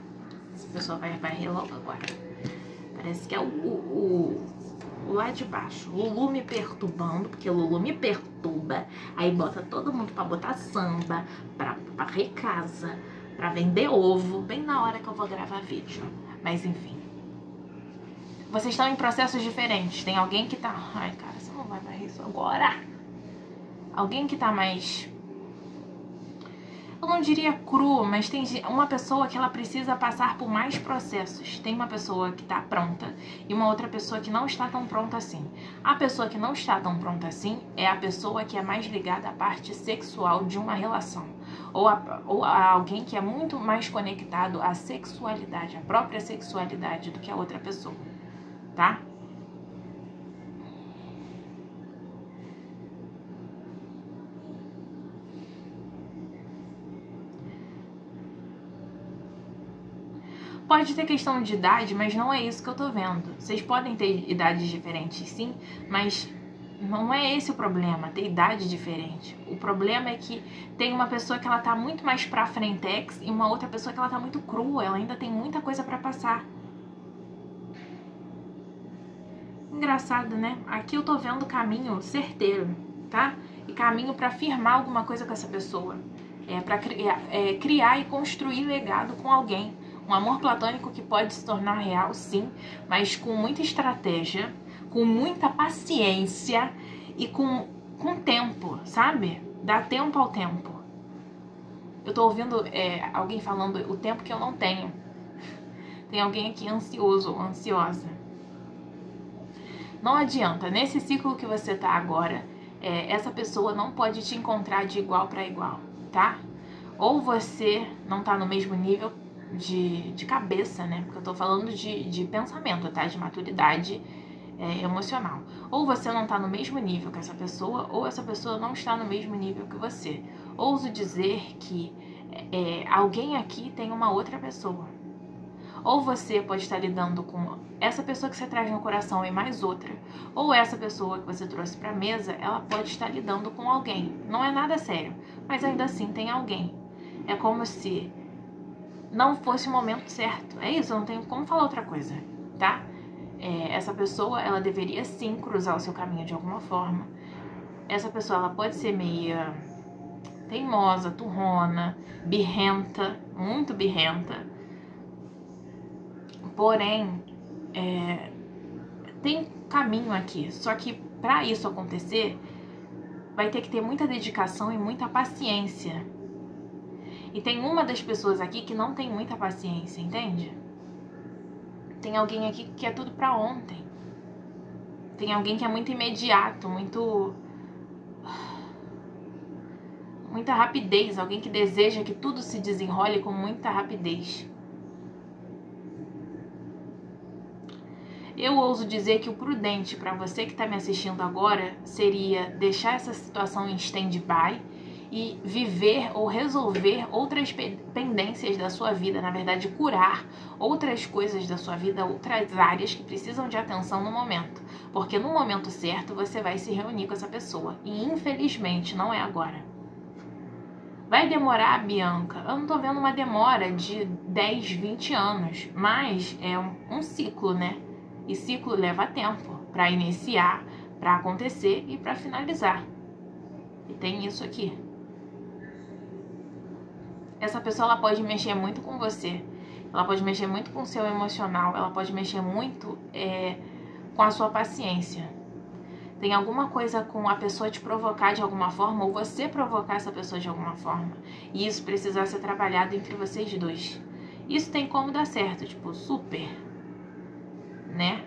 Essa pessoa vai, vai logo agora. Parece que é o, o, o, lá de baixo. Lulu me perturbando, porque Lulu me perturba. Aí bota todo mundo pra botar samba, pra varrer pra vender ovo, bem na hora que eu vou gravar vídeo. Mas enfim. Vocês estão em processos diferentes. Tem alguém que tá. Ai, cara, você não vai varrer isso agora. Alguém que tá mais eu não diria cru, mas tem uma pessoa que ela precisa passar por mais processos. Tem uma pessoa que está pronta e uma outra pessoa que não está tão pronta assim. A pessoa que não está tão pronta assim é a pessoa que é mais ligada à parte sexual de uma relação. Ou a, ou a alguém que é muito mais conectado à sexualidade, à própria sexualidade do que a outra pessoa, tá? Pode ter questão de idade, mas não é isso que eu tô vendo. Vocês podem ter idades diferentes, sim, mas não é esse o problema, ter idade diferente. O problema é que tem uma pessoa que ela tá muito mais pra frentex e uma outra pessoa que ela tá muito crua, ela ainda tem muita coisa para passar. Engraçado, né? Aqui eu tô vendo caminho certeiro, tá? E caminho para firmar alguma coisa com essa pessoa. É para criar, é, criar e construir legado com alguém. Um amor platônico que pode se tornar real, sim, mas com muita estratégia, com muita paciência e com, com tempo, sabe? Dá tempo ao tempo. Eu tô ouvindo é, alguém falando o tempo que eu não tenho. Tem alguém aqui ansioso ou ansiosa. Não adianta, nesse ciclo que você tá agora, é, essa pessoa não pode te encontrar de igual para igual, tá? Ou você não tá no mesmo nível de, de cabeça, né? Porque eu tô falando de, de pensamento, tá? De maturidade é, emocional. Ou você não tá no mesmo nível que essa pessoa, ou essa pessoa não está no mesmo nível que você. Ouso dizer que é, alguém aqui tem uma outra pessoa. Ou você pode estar lidando com essa pessoa que você traz no coração e mais outra. Ou essa pessoa que você trouxe para a mesa, ela pode estar lidando com alguém. Não é nada sério, mas ainda assim tem alguém. É como se não fosse o momento certo. É isso, eu não tenho como falar outra coisa, tá? É, essa pessoa, ela deveria sim cruzar o seu caminho de alguma forma. Essa pessoa, ela pode ser meia teimosa, turrona, birrenta, muito birrenta. Porém, é, tem caminho aqui. Só que para isso acontecer, vai ter que ter muita dedicação e muita paciência e tem uma das pessoas aqui que não tem muita paciência, entende? Tem alguém aqui que quer tudo pra ontem. Tem alguém que é muito imediato, muito. Muita rapidez. Alguém que deseja que tudo se desenrole com muita rapidez. Eu ouso dizer que o prudente para você que está me assistindo agora seria deixar essa situação em stand-by e viver ou resolver outras pendências da sua vida, na verdade, curar outras coisas da sua vida, outras áreas que precisam de atenção no momento. Porque no momento certo você vai se reunir com essa pessoa. E infelizmente não é agora. Vai demorar, Bianca? Eu não tô vendo uma demora de 10, 20 anos, mas é um, ciclo, né? E ciclo leva tempo para iniciar, para acontecer e para finalizar. E tem isso aqui essa pessoa ela pode mexer muito com você. Ela pode mexer muito com o seu emocional. Ela pode mexer muito é, com a sua paciência. Tem alguma coisa com a pessoa te provocar de alguma forma ou você provocar essa pessoa de alguma forma. E isso precisa ser trabalhado entre vocês dois. Isso tem como dar certo, tipo, super, né?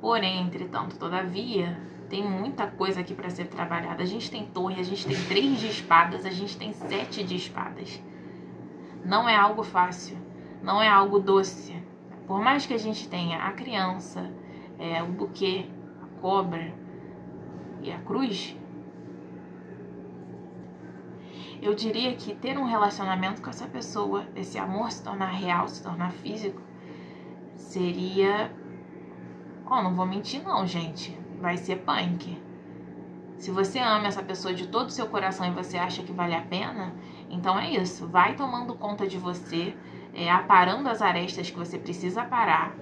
Porém, entretanto, todavia, tem muita coisa aqui para ser trabalhada. A gente tem torre, a gente tem três de espadas, a gente tem sete de espadas. Não é algo fácil, não é algo doce. Por mais que a gente tenha a criança, é, o buquê, a cobra e a cruz, eu diria que ter um relacionamento com essa pessoa, esse amor se tornar real, se tornar físico, seria. Oh, não vou mentir, não, gente. Vai ser punk. Se você ama essa pessoa de todo o seu coração e você acha que vale a pena, então é isso. Vai tomando conta de você, é, aparando as arestas que você precisa parar,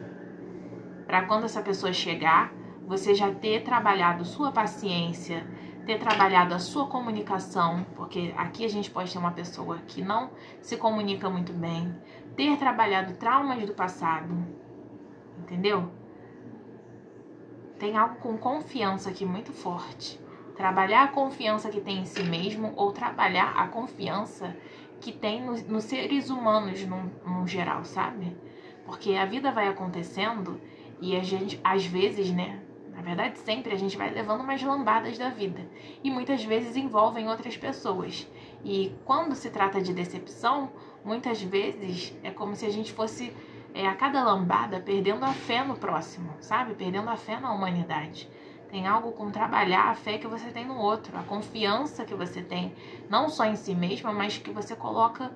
para quando essa pessoa chegar, você já ter trabalhado sua paciência, ter trabalhado a sua comunicação, porque aqui a gente pode ter uma pessoa que não se comunica muito bem, ter trabalhado traumas do passado, entendeu? Tem algo com confiança aqui muito forte trabalhar a confiança que tem em si mesmo ou trabalhar a confiança que tem nos, nos seres humanos no, no geral, sabe? Porque a vida vai acontecendo e a gente, às vezes, né? Na verdade, sempre a gente vai levando umas lambadas da vida. E muitas vezes envolvem outras pessoas. E quando se trata de decepção, muitas vezes é como se a gente fosse, é, a cada lambada, perdendo a fé no próximo, sabe? Perdendo a fé na humanidade. Tem algo com trabalhar a fé que você tem no outro, a confiança que você tem, não só em si mesma, mas que você coloca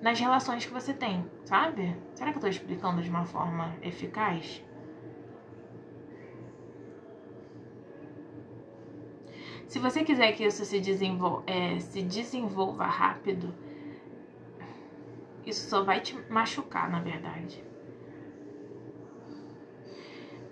nas relações que você tem, sabe? Será que eu tô explicando de uma forma eficaz? Se você quiser que isso se, desenvol é, se desenvolva rápido, isso só vai te machucar, na verdade.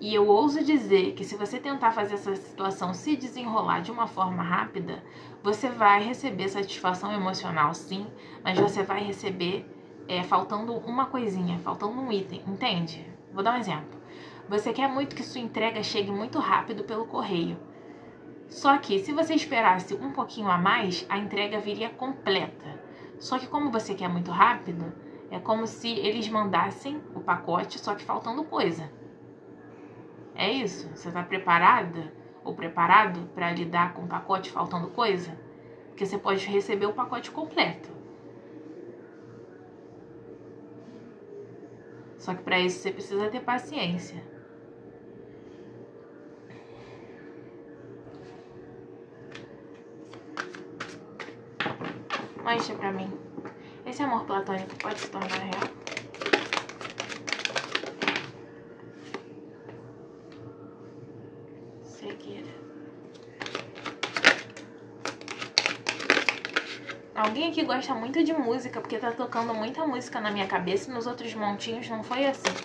E eu ouso dizer que se você tentar fazer essa situação se desenrolar de uma forma rápida, você vai receber satisfação emocional sim, mas você vai receber é, faltando uma coisinha, faltando um item, entende? Vou dar um exemplo. Você quer muito que sua entrega chegue muito rápido pelo correio. Só que se você esperasse um pouquinho a mais, a entrega viria completa. Só que como você quer muito rápido, é como se eles mandassem o pacote, só que faltando coisa. É isso? Você está preparada ou preparado para lidar com o pacote faltando coisa? Porque você pode receber o pacote completo. Só que para isso você precisa ter paciência. Mostra pra mim. Esse amor platônico pode se tornar real? Alguém aqui gosta muito de música, porque tá tocando muita música na minha cabeça e nos outros montinhos não foi assim.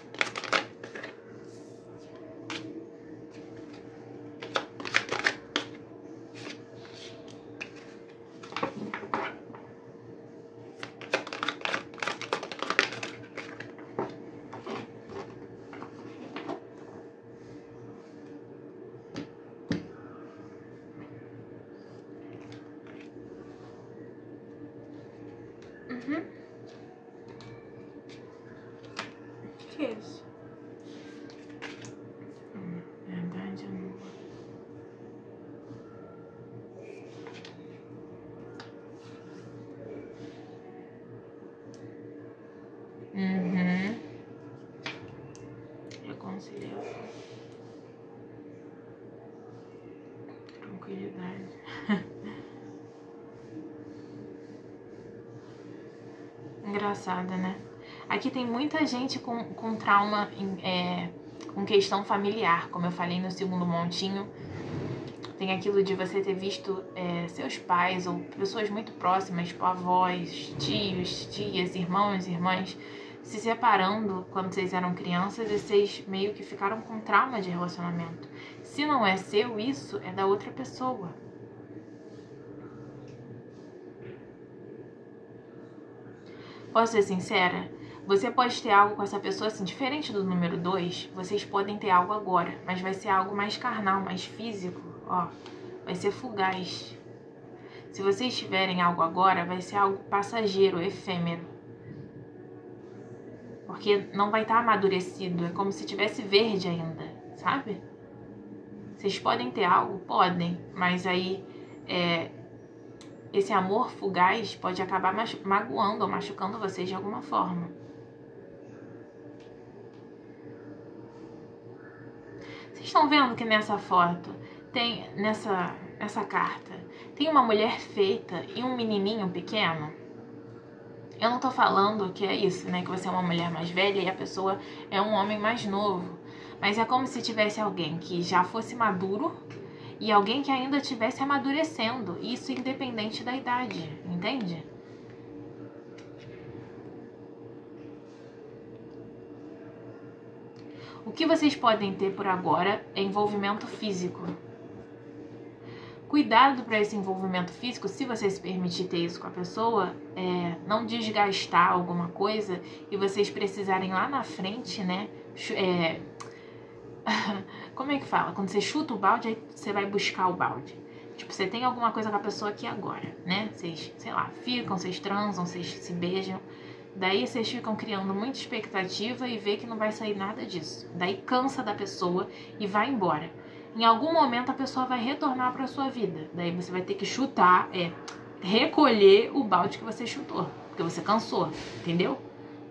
Uhum. Que é isso? Hum, verdade, amor. Uhum. Reconciliação. Tranquilidade. Engraçada, né? Aqui tem muita gente com, com trauma, é, com questão familiar, como eu falei no segundo montinho. Tem aquilo de você ter visto é, seus pais ou pessoas muito próximas, tipo avós, tios, tias, irmãos, irmãs, se separando quando vocês eram crianças e vocês meio que ficaram com trauma de relacionamento. Se não é seu, isso é da outra pessoa. Posso ser sincera? Você pode ter algo com essa pessoa assim, diferente do número 2, vocês podem ter algo agora, mas vai ser algo mais carnal, mais físico, ó. Vai ser fugaz. Se vocês tiverem algo agora, vai ser algo passageiro, efêmero. Porque não vai estar tá amadurecido, é como se tivesse verde ainda, sabe? Vocês podem ter algo? Podem, mas aí é, esse amor fugaz pode acabar magoando ou machucando vocês de alguma forma. Vocês estão vendo que nessa foto tem nessa essa carta tem uma mulher feita e um menininho pequeno? Eu não tô falando que é isso, né? Que você é uma mulher mais velha e a pessoa é um homem mais novo. Mas é como se tivesse alguém que já fosse maduro e alguém que ainda estivesse amadurecendo, isso independente da idade, entende? O que vocês podem ter por agora é envolvimento físico. Cuidado para esse envolvimento físico, se você se permitir ter isso com a pessoa, é, não desgastar alguma coisa e vocês precisarem lá na frente, né, é, Como é que fala? Quando você chuta o balde, aí você vai buscar o balde. Tipo, você tem alguma coisa com a pessoa aqui agora, né? Vocês, sei lá, ficam, vocês transam, vocês se beijam. Daí vocês ficam criando muita expectativa e vê que não vai sair nada disso. Daí cansa da pessoa e vai embora. Em algum momento a pessoa vai retornar para sua vida. Daí você vai ter que chutar, é recolher o balde que você chutou, porque você cansou, entendeu?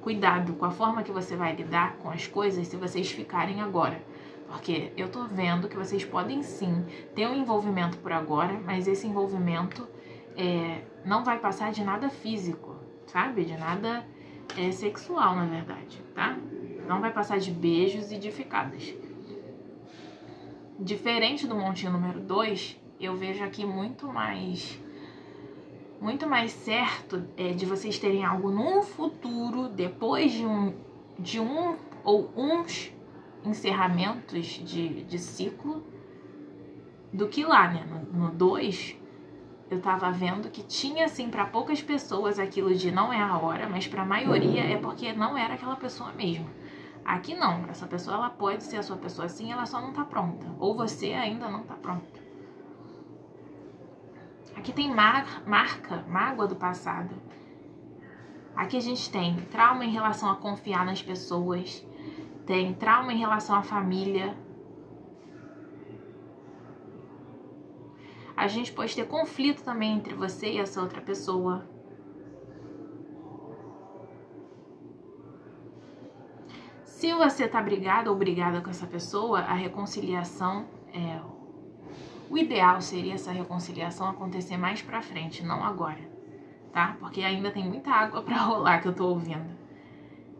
Cuidado com a forma que você vai lidar com as coisas se vocês ficarem agora. Porque eu tô vendo que vocês podem sim ter um envolvimento por agora, mas esse envolvimento é, não vai passar de nada físico, sabe? De nada é, sexual, na verdade, tá? Não vai passar de beijos e de ficadas. Diferente do montinho número 2, eu vejo aqui muito mais muito mais certo é, de vocês terem algo no futuro, depois de um, de um ou uns encerramentos de, de ciclo, do que lá, né? No 2, eu tava vendo que tinha, assim, para poucas pessoas aquilo de não é a hora, mas pra maioria é porque não era aquela pessoa mesmo. Aqui não, essa pessoa ela pode ser a sua pessoa assim, ela só não tá pronta. Ou você ainda não tá pronto. Aqui tem mar, marca, mágoa do passado. Aqui a gente tem trauma em relação a confiar nas pessoas, tem trauma em relação à família. A gente pode ter conflito também entre você e essa outra pessoa. Se você tá brigado ou brigada com essa pessoa, a reconciliação é o ideal seria essa reconciliação acontecer mais pra frente, não agora, tá? Porque ainda tem muita água para rolar que eu tô ouvindo.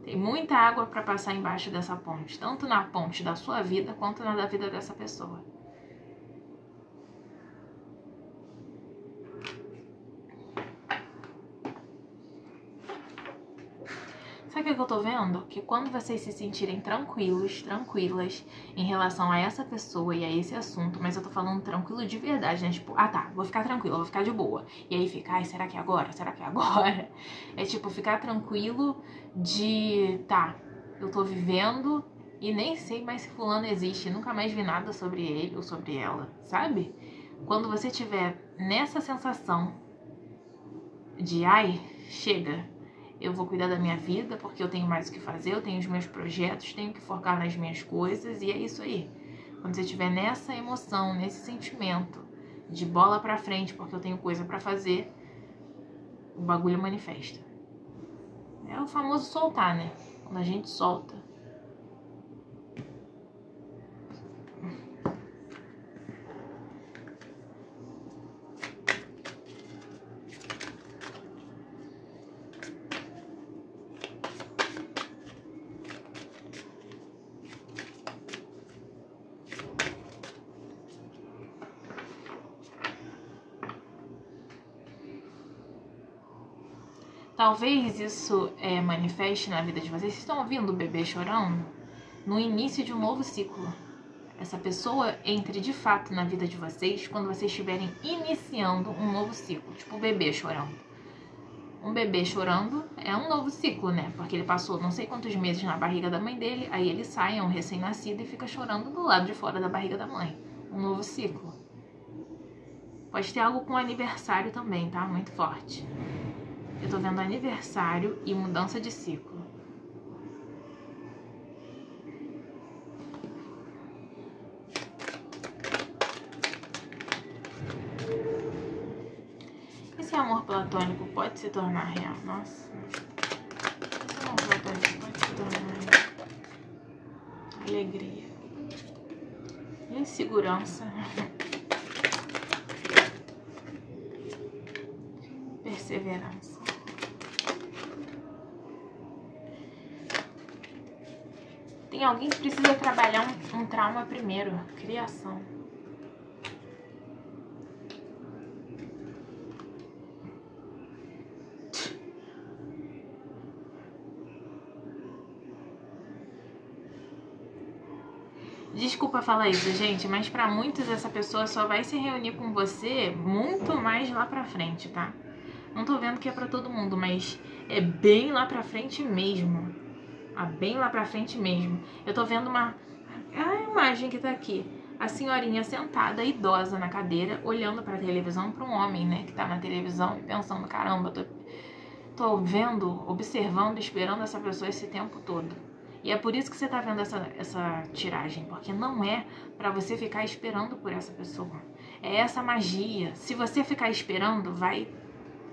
Tem muita água para passar embaixo dessa ponte, tanto na ponte da sua vida quanto na da vida dessa pessoa. Sabe o que eu tô vendo? Que quando vocês se sentirem tranquilos, tranquilas em relação a essa pessoa e a esse assunto, mas eu tô falando tranquilo de verdade, né? Tipo, ah tá, vou ficar tranquilo, vou ficar de boa. E aí fica, ai, será que é agora? Será que é agora? É tipo, ficar tranquilo de, tá, eu tô vivendo e nem sei mais se fulano existe, nunca mais vi nada sobre ele ou sobre ela, sabe? Quando você tiver nessa sensação de, ai, chega, eu vou cuidar da minha vida porque eu tenho mais o que fazer, eu tenho os meus projetos, tenho que focar nas minhas coisas e é isso aí. Quando você estiver nessa emoção, nesse sentimento de bola para frente porque eu tenho coisa para fazer, o bagulho manifesta. É o famoso soltar, né? Quando a gente solta, Talvez isso é, manifeste na vida de vocês. Vocês estão ouvindo o bebê chorando? No início de um novo ciclo. Essa pessoa entre de fato na vida de vocês quando vocês estiverem iniciando um novo ciclo. Tipo o bebê chorando. Um bebê chorando é um novo ciclo, né? Porque ele passou não sei quantos meses na barriga da mãe dele, aí ele sai, é um recém-nascido e fica chorando do lado de fora da barriga da mãe. Um novo ciclo. Pode ter algo com aniversário também, tá? Muito forte. Eu tô vendo aniversário e mudança de ciclo. Esse amor platônico pode se tornar real. Nossa. Esse amor platônico pode se tornar real. Alegria. Insegurança. Perseverança. Tem alguém que precisa trabalhar um, um trauma primeiro. Criação. Desculpa falar isso, gente, mas para muitos essa pessoa só vai se reunir com você muito mais lá pra frente, tá? Não tô vendo que é para todo mundo, mas é bem lá pra frente mesmo. Ah, bem lá pra frente mesmo. Eu tô vendo uma. É a imagem que tá aqui. a senhorinha sentada, idosa na cadeira, olhando para a televisão para um homem, né, que tá na televisão e pensando, caramba, tô, tô vendo, observando, esperando essa pessoa esse tempo todo. E é por isso que você tá vendo essa, essa tiragem, porque não é para você ficar esperando por essa pessoa. É essa magia. Se você ficar esperando, vai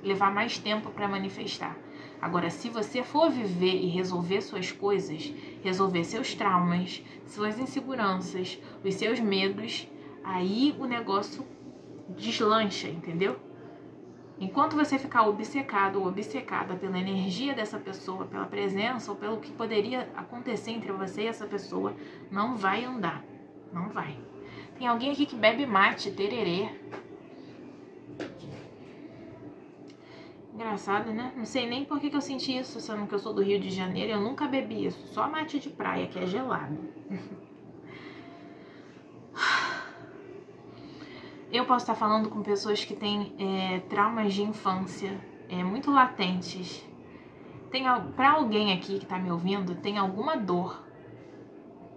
levar mais tempo para manifestar. Agora, se você for viver e resolver suas coisas, resolver seus traumas, suas inseguranças, os seus medos, aí o negócio deslancha, entendeu? Enquanto você ficar obcecado ou obcecada pela energia dessa pessoa, pela presença ou pelo que poderia acontecer entre você e essa pessoa, não vai andar. Não vai. Tem alguém aqui que bebe mate, tererê. Engraçado, né? Não sei nem por que, que eu senti isso, sendo que eu sou do Rio de Janeiro. Eu nunca bebi isso. Só mate de praia, que é gelado. Eu posso estar falando com pessoas que têm é, traumas de infância é, muito latentes. Tem para alguém aqui que está me ouvindo, tem alguma dor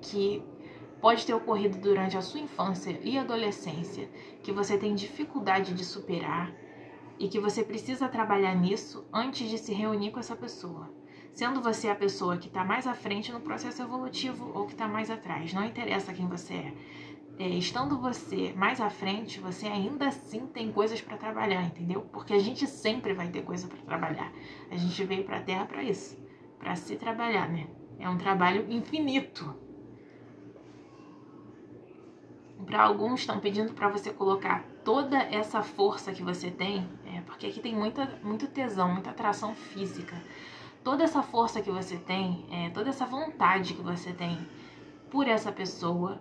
que pode ter ocorrido durante a sua infância e adolescência que você tem dificuldade de superar e que você precisa trabalhar nisso antes de se reunir com essa pessoa. Sendo você a pessoa que está mais à frente no processo evolutivo ou que está mais atrás, não interessa quem você é. é. Estando você mais à frente, você ainda assim tem coisas para trabalhar, entendeu? Porque a gente sempre vai ter coisa para trabalhar. A gente veio para a Terra para isso, para se trabalhar, né? É um trabalho infinito. Para alguns estão pedindo para você colocar toda essa força que você tem, porque aqui tem muita, muito tesão, muita atração física. Toda essa força que você tem, é, toda essa vontade que você tem por essa pessoa,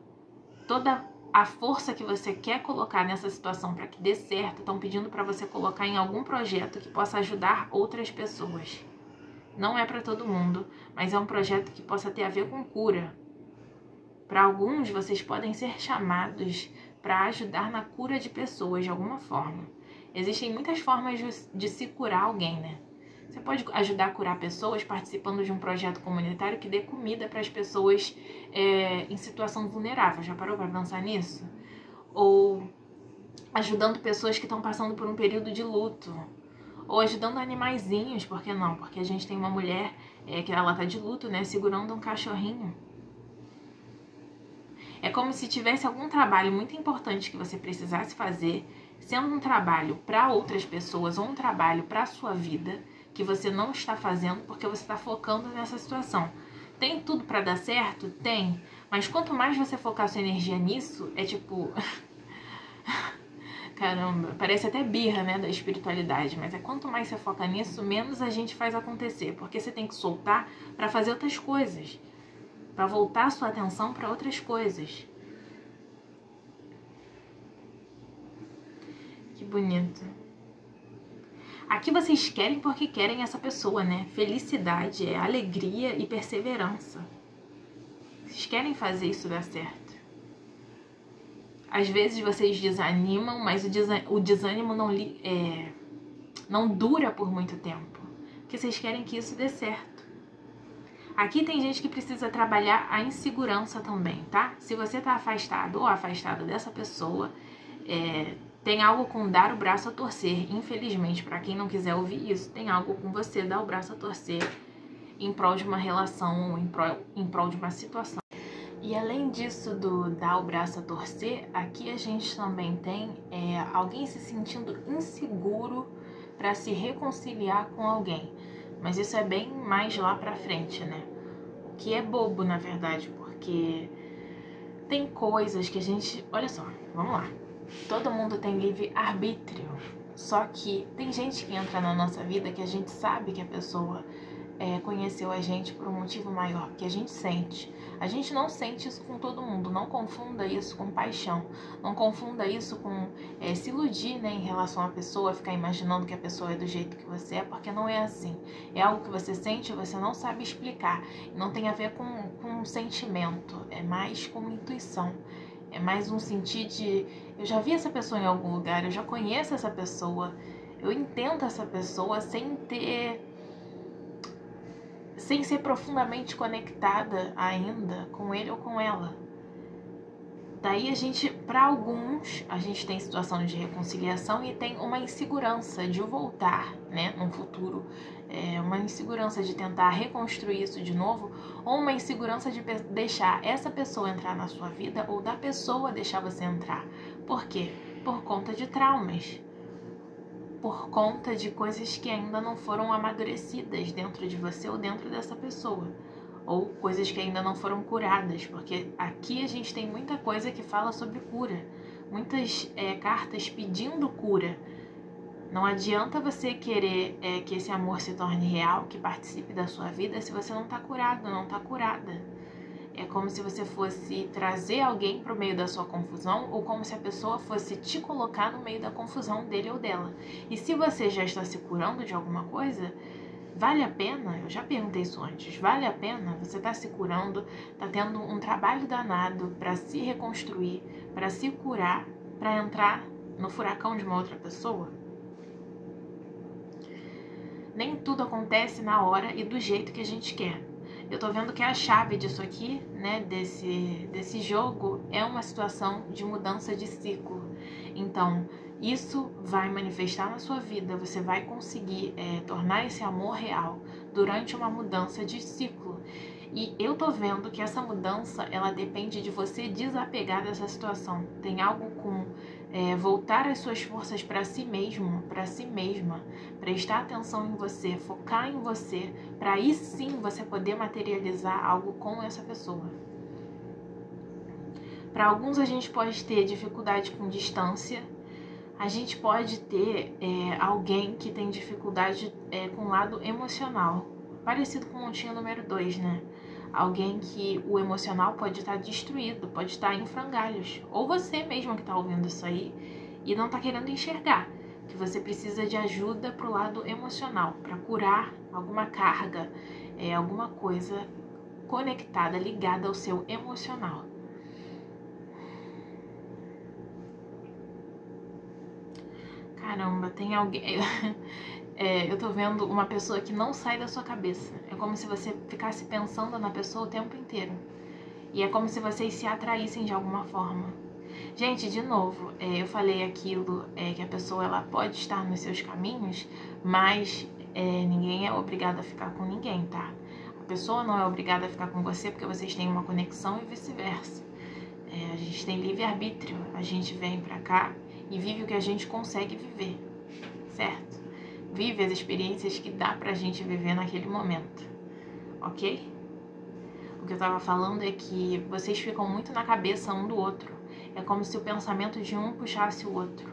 toda a força que você quer colocar nessa situação para que dê certo, estão pedindo para você colocar em algum projeto que possa ajudar outras pessoas. Não é para todo mundo, mas é um projeto que possa ter a ver com cura. Para alguns, vocês podem ser chamados para ajudar na cura de pessoas de alguma forma. Existem muitas formas de, de se curar alguém, né? Você pode ajudar a curar pessoas participando de um projeto comunitário que dê comida para as pessoas é, em situação vulnerável. Já parou para pensar nisso? Ou ajudando pessoas que estão passando por um período de luto. Ou ajudando animaizinhos, por que não? Porque a gente tem uma mulher é, que ela tá de luto, né? Segurando um cachorrinho. É como se tivesse algum trabalho muito importante que você precisasse fazer, sendo um trabalho para outras pessoas ou um trabalho para a sua vida que você não está fazendo porque você está focando nessa situação. Tem tudo para dar certo? Tem. Mas quanto mais você focar sua energia nisso, é tipo. Caramba, parece até birra, né, da espiritualidade, mas é quanto mais você foca nisso, menos a gente faz acontecer, porque você tem que soltar para fazer outras coisas para voltar sua atenção para outras coisas. Que bonito. Aqui vocês querem porque querem essa pessoa, né? Felicidade é alegria e perseverança. Vocês querem fazer isso dar certo. Às vezes vocês desanimam, mas o, desânimo não, é, não dura por muito tempo. Porque vocês querem que isso dê certo. Aqui tem gente que precisa trabalhar a insegurança também, tá? Se você tá afastado ou afastado dessa pessoa, é, tem algo com dar o braço a torcer. Infelizmente, para quem não quiser ouvir isso, tem algo com você dar o braço a torcer em prol de uma relação, em prol, em prol de uma situação. E além disso do dar o braço a torcer, aqui a gente também tem é, alguém se sentindo inseguro para se reconciliar com alguém. Mas isso é bem mais lá pra frente, né? O que é bobo, na verdade, porque tem coisas que a gente. Olha só, vamos lá. Todo mundo tem livre arbítrio. Só que tem gente que entra na nossa vida que a gente sabe que a pessoa é, conheceu a gente por um motivo maior, que a gente sente. A gente não sente isso com todo mundo, não confunda isso com paixão, não confunda isso com é, se iludir né, em relação à pessoa, ficar imaginando que a pessoa é do jeito que você é, porque não é assim. É algo que você sente e você não sabe explicar. Não tem a ver com, com um sentimento, é mais com intuição. É mais um sentido de eu já vi essa pessoa em algum lugar, eu já conheço essa pessoa, eu entendo essa pessoa sem ter sem ser profundamente conectada ainda com ele ou com ela. Daí a gente, para alguns, a gente tem situação de reconciliação e tem uma insegurança de voltar, né, no futuro, é, uma insegurança de tentar reconstruir isso de novo, ou uma insegurança de deixar essa pessoa entrar na sua vida ou da pessoa deixar você entrar. Por quê? Por conta de traumas, por conta de coisas que ainda não foram amadurecidas dentro de você ou dentro dessa pessoa ou coisas que ainda não foram curadas, porque aqui a gente tem muita coisa que fala sobre cura, muitas é, cartas pedindo cura. Não adianta você querer é, que esse amor se torne real, que participe da sua vida, se você não está curado, não está curada. É como se você fosse trazer alguém para o meio da sua confusão ou como se a pessoa fosse te colocar no meio da confusão dele ou dela. E se você já está se curando de alguma coisa, Vale a pena? Eu já perguntei isso antes. Vale a pena? Você está se curando, está tendo um trabalho danado para se reconstruir, para se curar, para entrar no furacão de uma outra pessoa? Nem tudo acontece na hora e do jeito que a gente quer. Eu tô vendo que a chave disso aqui, né, desse, desse jogo, é uma situação de mudança de ciclo. Então, isso vai manifestar na sua vida, você vai conseguir é, tornar esse amor real durante uma mudança de ciclo. E eu tô vendo que essa mudança, ela depende de você desapegar dessa situação. Tem algo com é, voltar as suas forças para si mesmo, para si mesma, prestar atenção em você, focar em você, para aí sim você poder materializar algo com essa pessoa. Para alguns a gente pode ter dificuldade com distância, a gente pode ter é, alguém que tem dificuldade é, com o lado emocional, parecido com o montinho número 2, né? Alguém que o emocional pode estar destruído, pode estar em frangalhos. Ou você mesmo que está ouvindo isso aí e não está querendo enxergar que você precisa de ajuda para o lado emocional, para curar alguma carga, é, alguma coisa conectada, ligada ao seu emocional. caramba, tem alguém. É, eu tô vendo uma pessoa que não sai da sua cabeça. Como se você ficasse pensando na pessoa o tempo inteiro. E é como se vocês se atraíssem de alguma forma. Gente, de novo, é, eu falei aquilo é, que a pessoa ela pode estar nos seus caminhos, mas é, ninguém é obrigado a ficar com ninguém, tá? A pessoa não é obrigada a ficar com você porque vocês têm uma conexão e vice-versa. É, a gente tem livre-arbítrio. A gente vem pra cá e vive o que a gente consegue viver, certo? Vive as experiências que dá pra gente viver naquele momento, ok? O que eu tava falando é que vocês ficam muito na cabeça um do outro. É como se o pensamento de um puxasse o outro.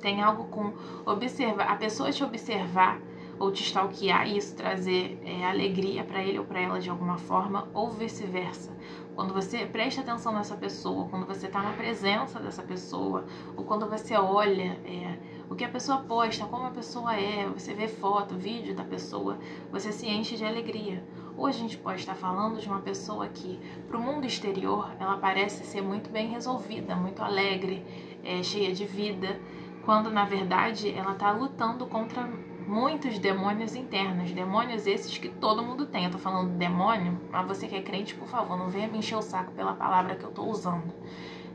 Tem algo com observar, a pessoa te observar ou te stalkear e isso trazer é, alegria para ele ou para ela de alguma forma, ou vice-versa. Quando você presta atenção nessa pessoa, quando você está na presença dessa pessoa, ou quando você olha é, o que a pessoa posta, como a pessoa é, você vê foto, vídeo da pessoa, você se enche de alegria. Ou a gente pode estar falando de uma pessoa que, para o mundo exterior, ela parece ser muito bem resolvida, muito alegre, é, cheia de vida, quando na verdade ela está lutando contra muitos demônios internos, demônios esses que todo mundo tem. Eu tô falando demônio, mas você que é crente, por favor, não venha me encher o saco pela palavra que eu tô usando.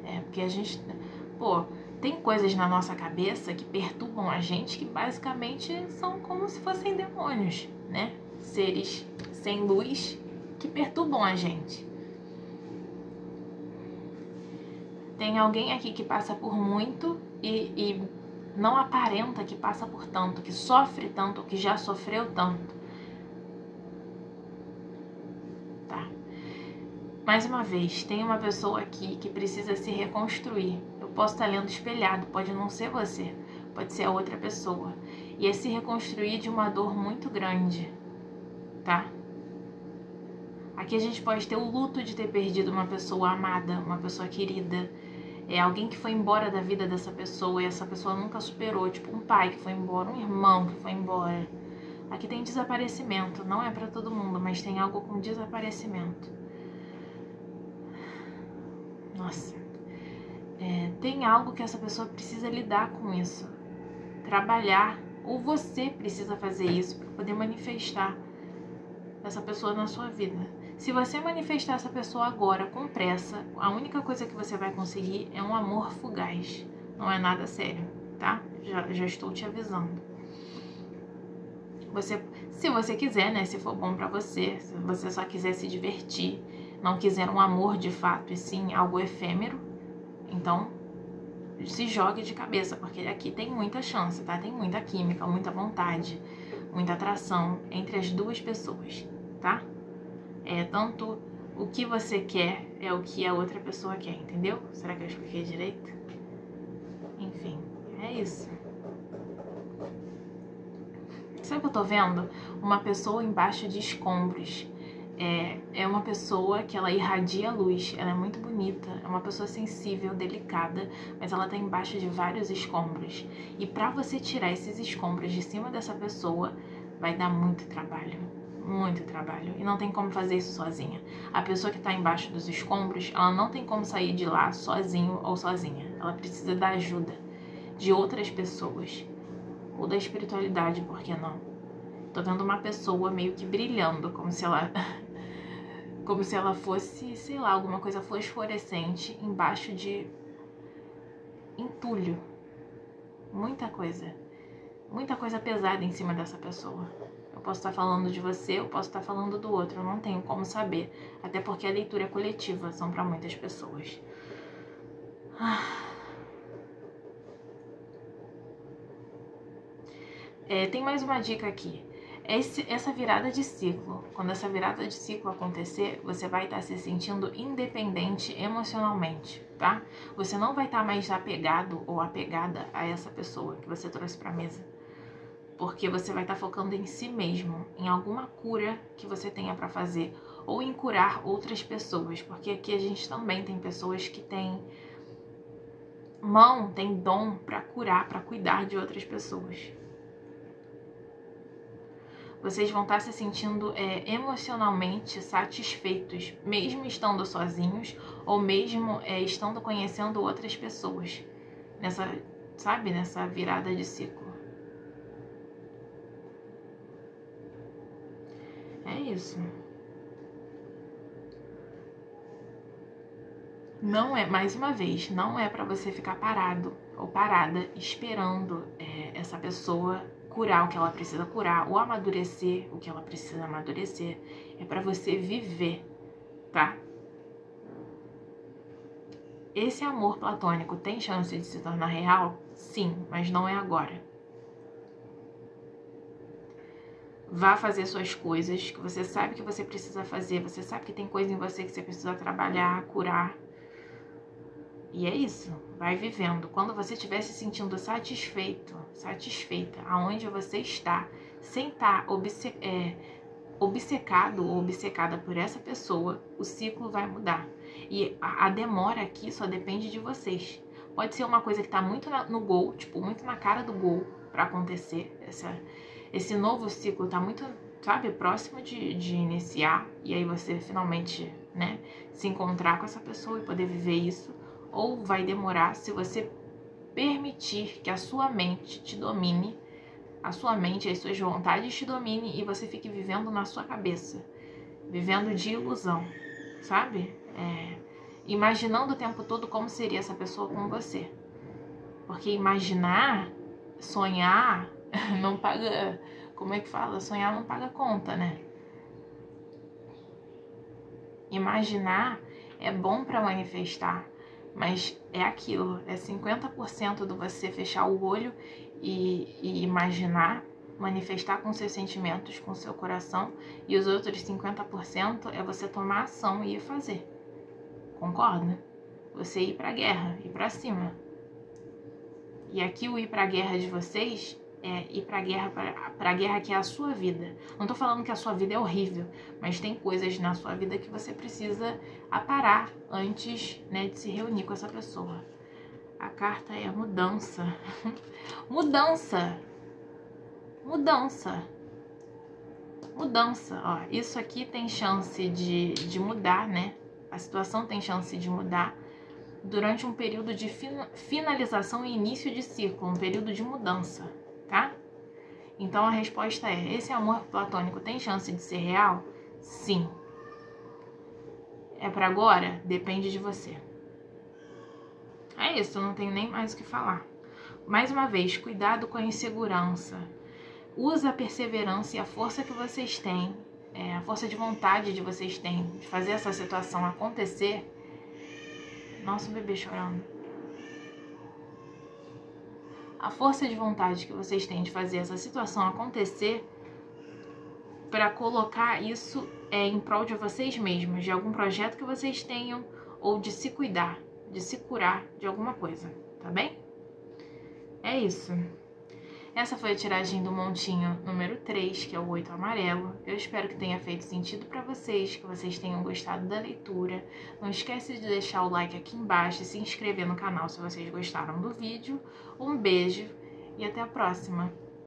É, porque a gente, pô, tem coisas na nossa cabeça que perturbam a gente que basicamente são como se fossem demônios, né? Seres sem luz que perturbam a gente. Tem alguém aqui que passa por muito e, e não aparenta que passa por tanto, que sofre tanto, que já sofreu tanto. Tá. Mais uma vez, tem uma pessoa aqui que precisa se reconstruir. Eu posso estar lendo espelhado, pode não ser você, pode ser a outra pessoa. E é se reconstruir de uma dor muito grande, tá? Aqui a gente pode ter o luto de ter perdido uma pessoa amada, uma pessoa querida, é alguém que foi embora da vida dessa pessoa e essa pessoa nunca superou, tipo um pai que foi embora, um irmão que foi embora. Aqui tem desaparecimento, não é para todo mundo, mas tem algo com desaparecimento. Nossa. É, tem algo que essa pessoa precisa lidar com isso. Trabalhar, ou você precisa fazer isso para poder manifestar essa pessoa na sua vida. Se você manifestar essa pessoa agora com pressa, a única coisa que você vai conseguir é um amor fugaz. Não é nada sério, tá? Já, já estou te avisando. Você, se você quiser, né? Se for bom para você, se você só quiser se divertir, não quiser um amor de fato e sim algo efêmero, então se jogue de cabeça, porque aqui tem muita chance, tá? Tem muita química, muita vontade, muita atração entre as duas pessoas, tá? É tanto o que você quer é o que a outra pessoa quer, entendeu? Será que eu expliquei direito? Enfim, é isso. Sabe o que eu tô vendo? Uma pessoa embaixo de escombros. É, é uma pessoa que ela irradia luz, ela é muito bonita, é uma pessoa sensível, delicada, mas ela tá embaixo de vários escombros. E para você tirar esses escombros de cima dessa pessoa, vai dar muito trabalho, muito trabalho. E não tem como fazer isso sozinha. A pessoa que tá embaixo dos escombros, ela não tem como sair de lá sozinho ou sozinha. Ela precisa da ajuda de outras pessoas ou da espiritualidade, por que não? Tô vendo uma pessoa meio que brilhando, como se ela como se ela fosse, sei lá, alguma coisa fosforescente embaixo de entulho. Muita coisa. Muita coisa pesada em cima dessa pessoa. Posso estar falando de você, eu posso estar falando do outro, eu não tenho como saber. Até porque a leitura é coletiva, são para muitas pessoas. Ah. É, tem mais uma dica aqui. Esse, essa virada de ciclo, quando essa virada de ciclo acontecer, você vai estar se sentindo independente emocionalmente, tá? Você não vai estar mais apegado ou apegada a essa pessoa que você trouxe para mesa, porque você vai estar focando em si mesmo, em alguma cura que você tenha para fazer ou em curar outras pessoas, porque aqui a gente também tem pessoas que têm mão, tem dom para curar, para cuidar de outras pessoas vocês vão estar se sentindo é, emocionalmente satisfeitos, mesmo estando sozinhos ou mesmo é, estando conhecendo outras pessoas. Nessa, sabe, nessa virada de ciclo. É isso. Não é, mais uma vez, não é para você ficar parado ou parada esperando é, essa pessoa curar o que ela precisa curar, ou amadurecer o que ela precisa amadurecer. É para você viver, tá? Esse amor platônico tem chance de se tornar real? Sim, mas não é agora. Vá fazer suas coisas que você sabe que você precisa fazer, você sabe que tem coisa em você que você precisa trabalhar, curar. E é isso, vai vivendo. Quando você estiver se sentindo satisfeito, satisfeita, aonde você está, sem estar obce é, obcecado ou obcecada por essa pessoa, o ciclo vai mudar. E a, a demora aqui só depende de vocês. Pode ser uma coisa que está muito na, no gol, tipo, muito na cara do gol para acontecer. Essa, esse novo ciclo está muito, sabe, próximo de, de iniciar. E aí você finalmente, né, se encontrar com essa pessoa e poder viver isso ou vai demorar se você permitir que a sua mente te domine, a sua mente, as suas vontades te domine e você fique vivendo na sua cabeça, vivendo de ilusão, sabe? É, imaginando o tempo todo como seria essa pessoa com você. Porque imaginar, sonhar, não paga. Como é que fala? Sonhar não paga conta, né? Imaginar é bom para manifestar, mas é aquilo, é 50% do você fechar o olho e, e imaginar, manifestar com seus sentimentos, com seu coração, e os outros 50% é você tomar ação e ir fazer. Concorda? Você ir pra guerra, ir pra cima. E aqui o ir pra guerra de vocês é, ir para a guerra, para guerra que é a sua vida. Não estou falando que a sua vida é horrível, mas tem coisas na sua vida que você precisa aparar antes né, de se reunir com essa pessoa. A carta é mudança. mudança. Mudança. Mudança. Ó, isso aqui tem chance de, de mudar, né? A situação tem chance de mudar durante um período de finalização e início de ciclo, um período de mudança tá? Então a resposta é: esse amor platônico tem chance de ser real? Sim. É para agora? Depende de você. É isso, não tenho nem mais o que falar. Mais uma vez, cuidado com a insegurança. Usa a perseverança e a força que vocês têm, é, a força de vontade de vocês têm de fazer essa situação acontecer. Nossa, o bebê chorando. A força de vontade que vocês têm de fazer essa situação acontecer para colocar isso é, em prol de vocês mesmos, de algum projeto que vocês tenham ou de se cuidar, de se curar de alguma coisa, tá bem? É isso. Essa foi a tiragem do montinho número 3, que é o 8 amarelo. Eu espero que tenha feito sentido para vocês, que vocês tenham gostado da leitura. Não esquece de deixar o like aqui embaixo e se inscrever no canal se vocês gostaram do vídeo. Um beijo e até a próxima!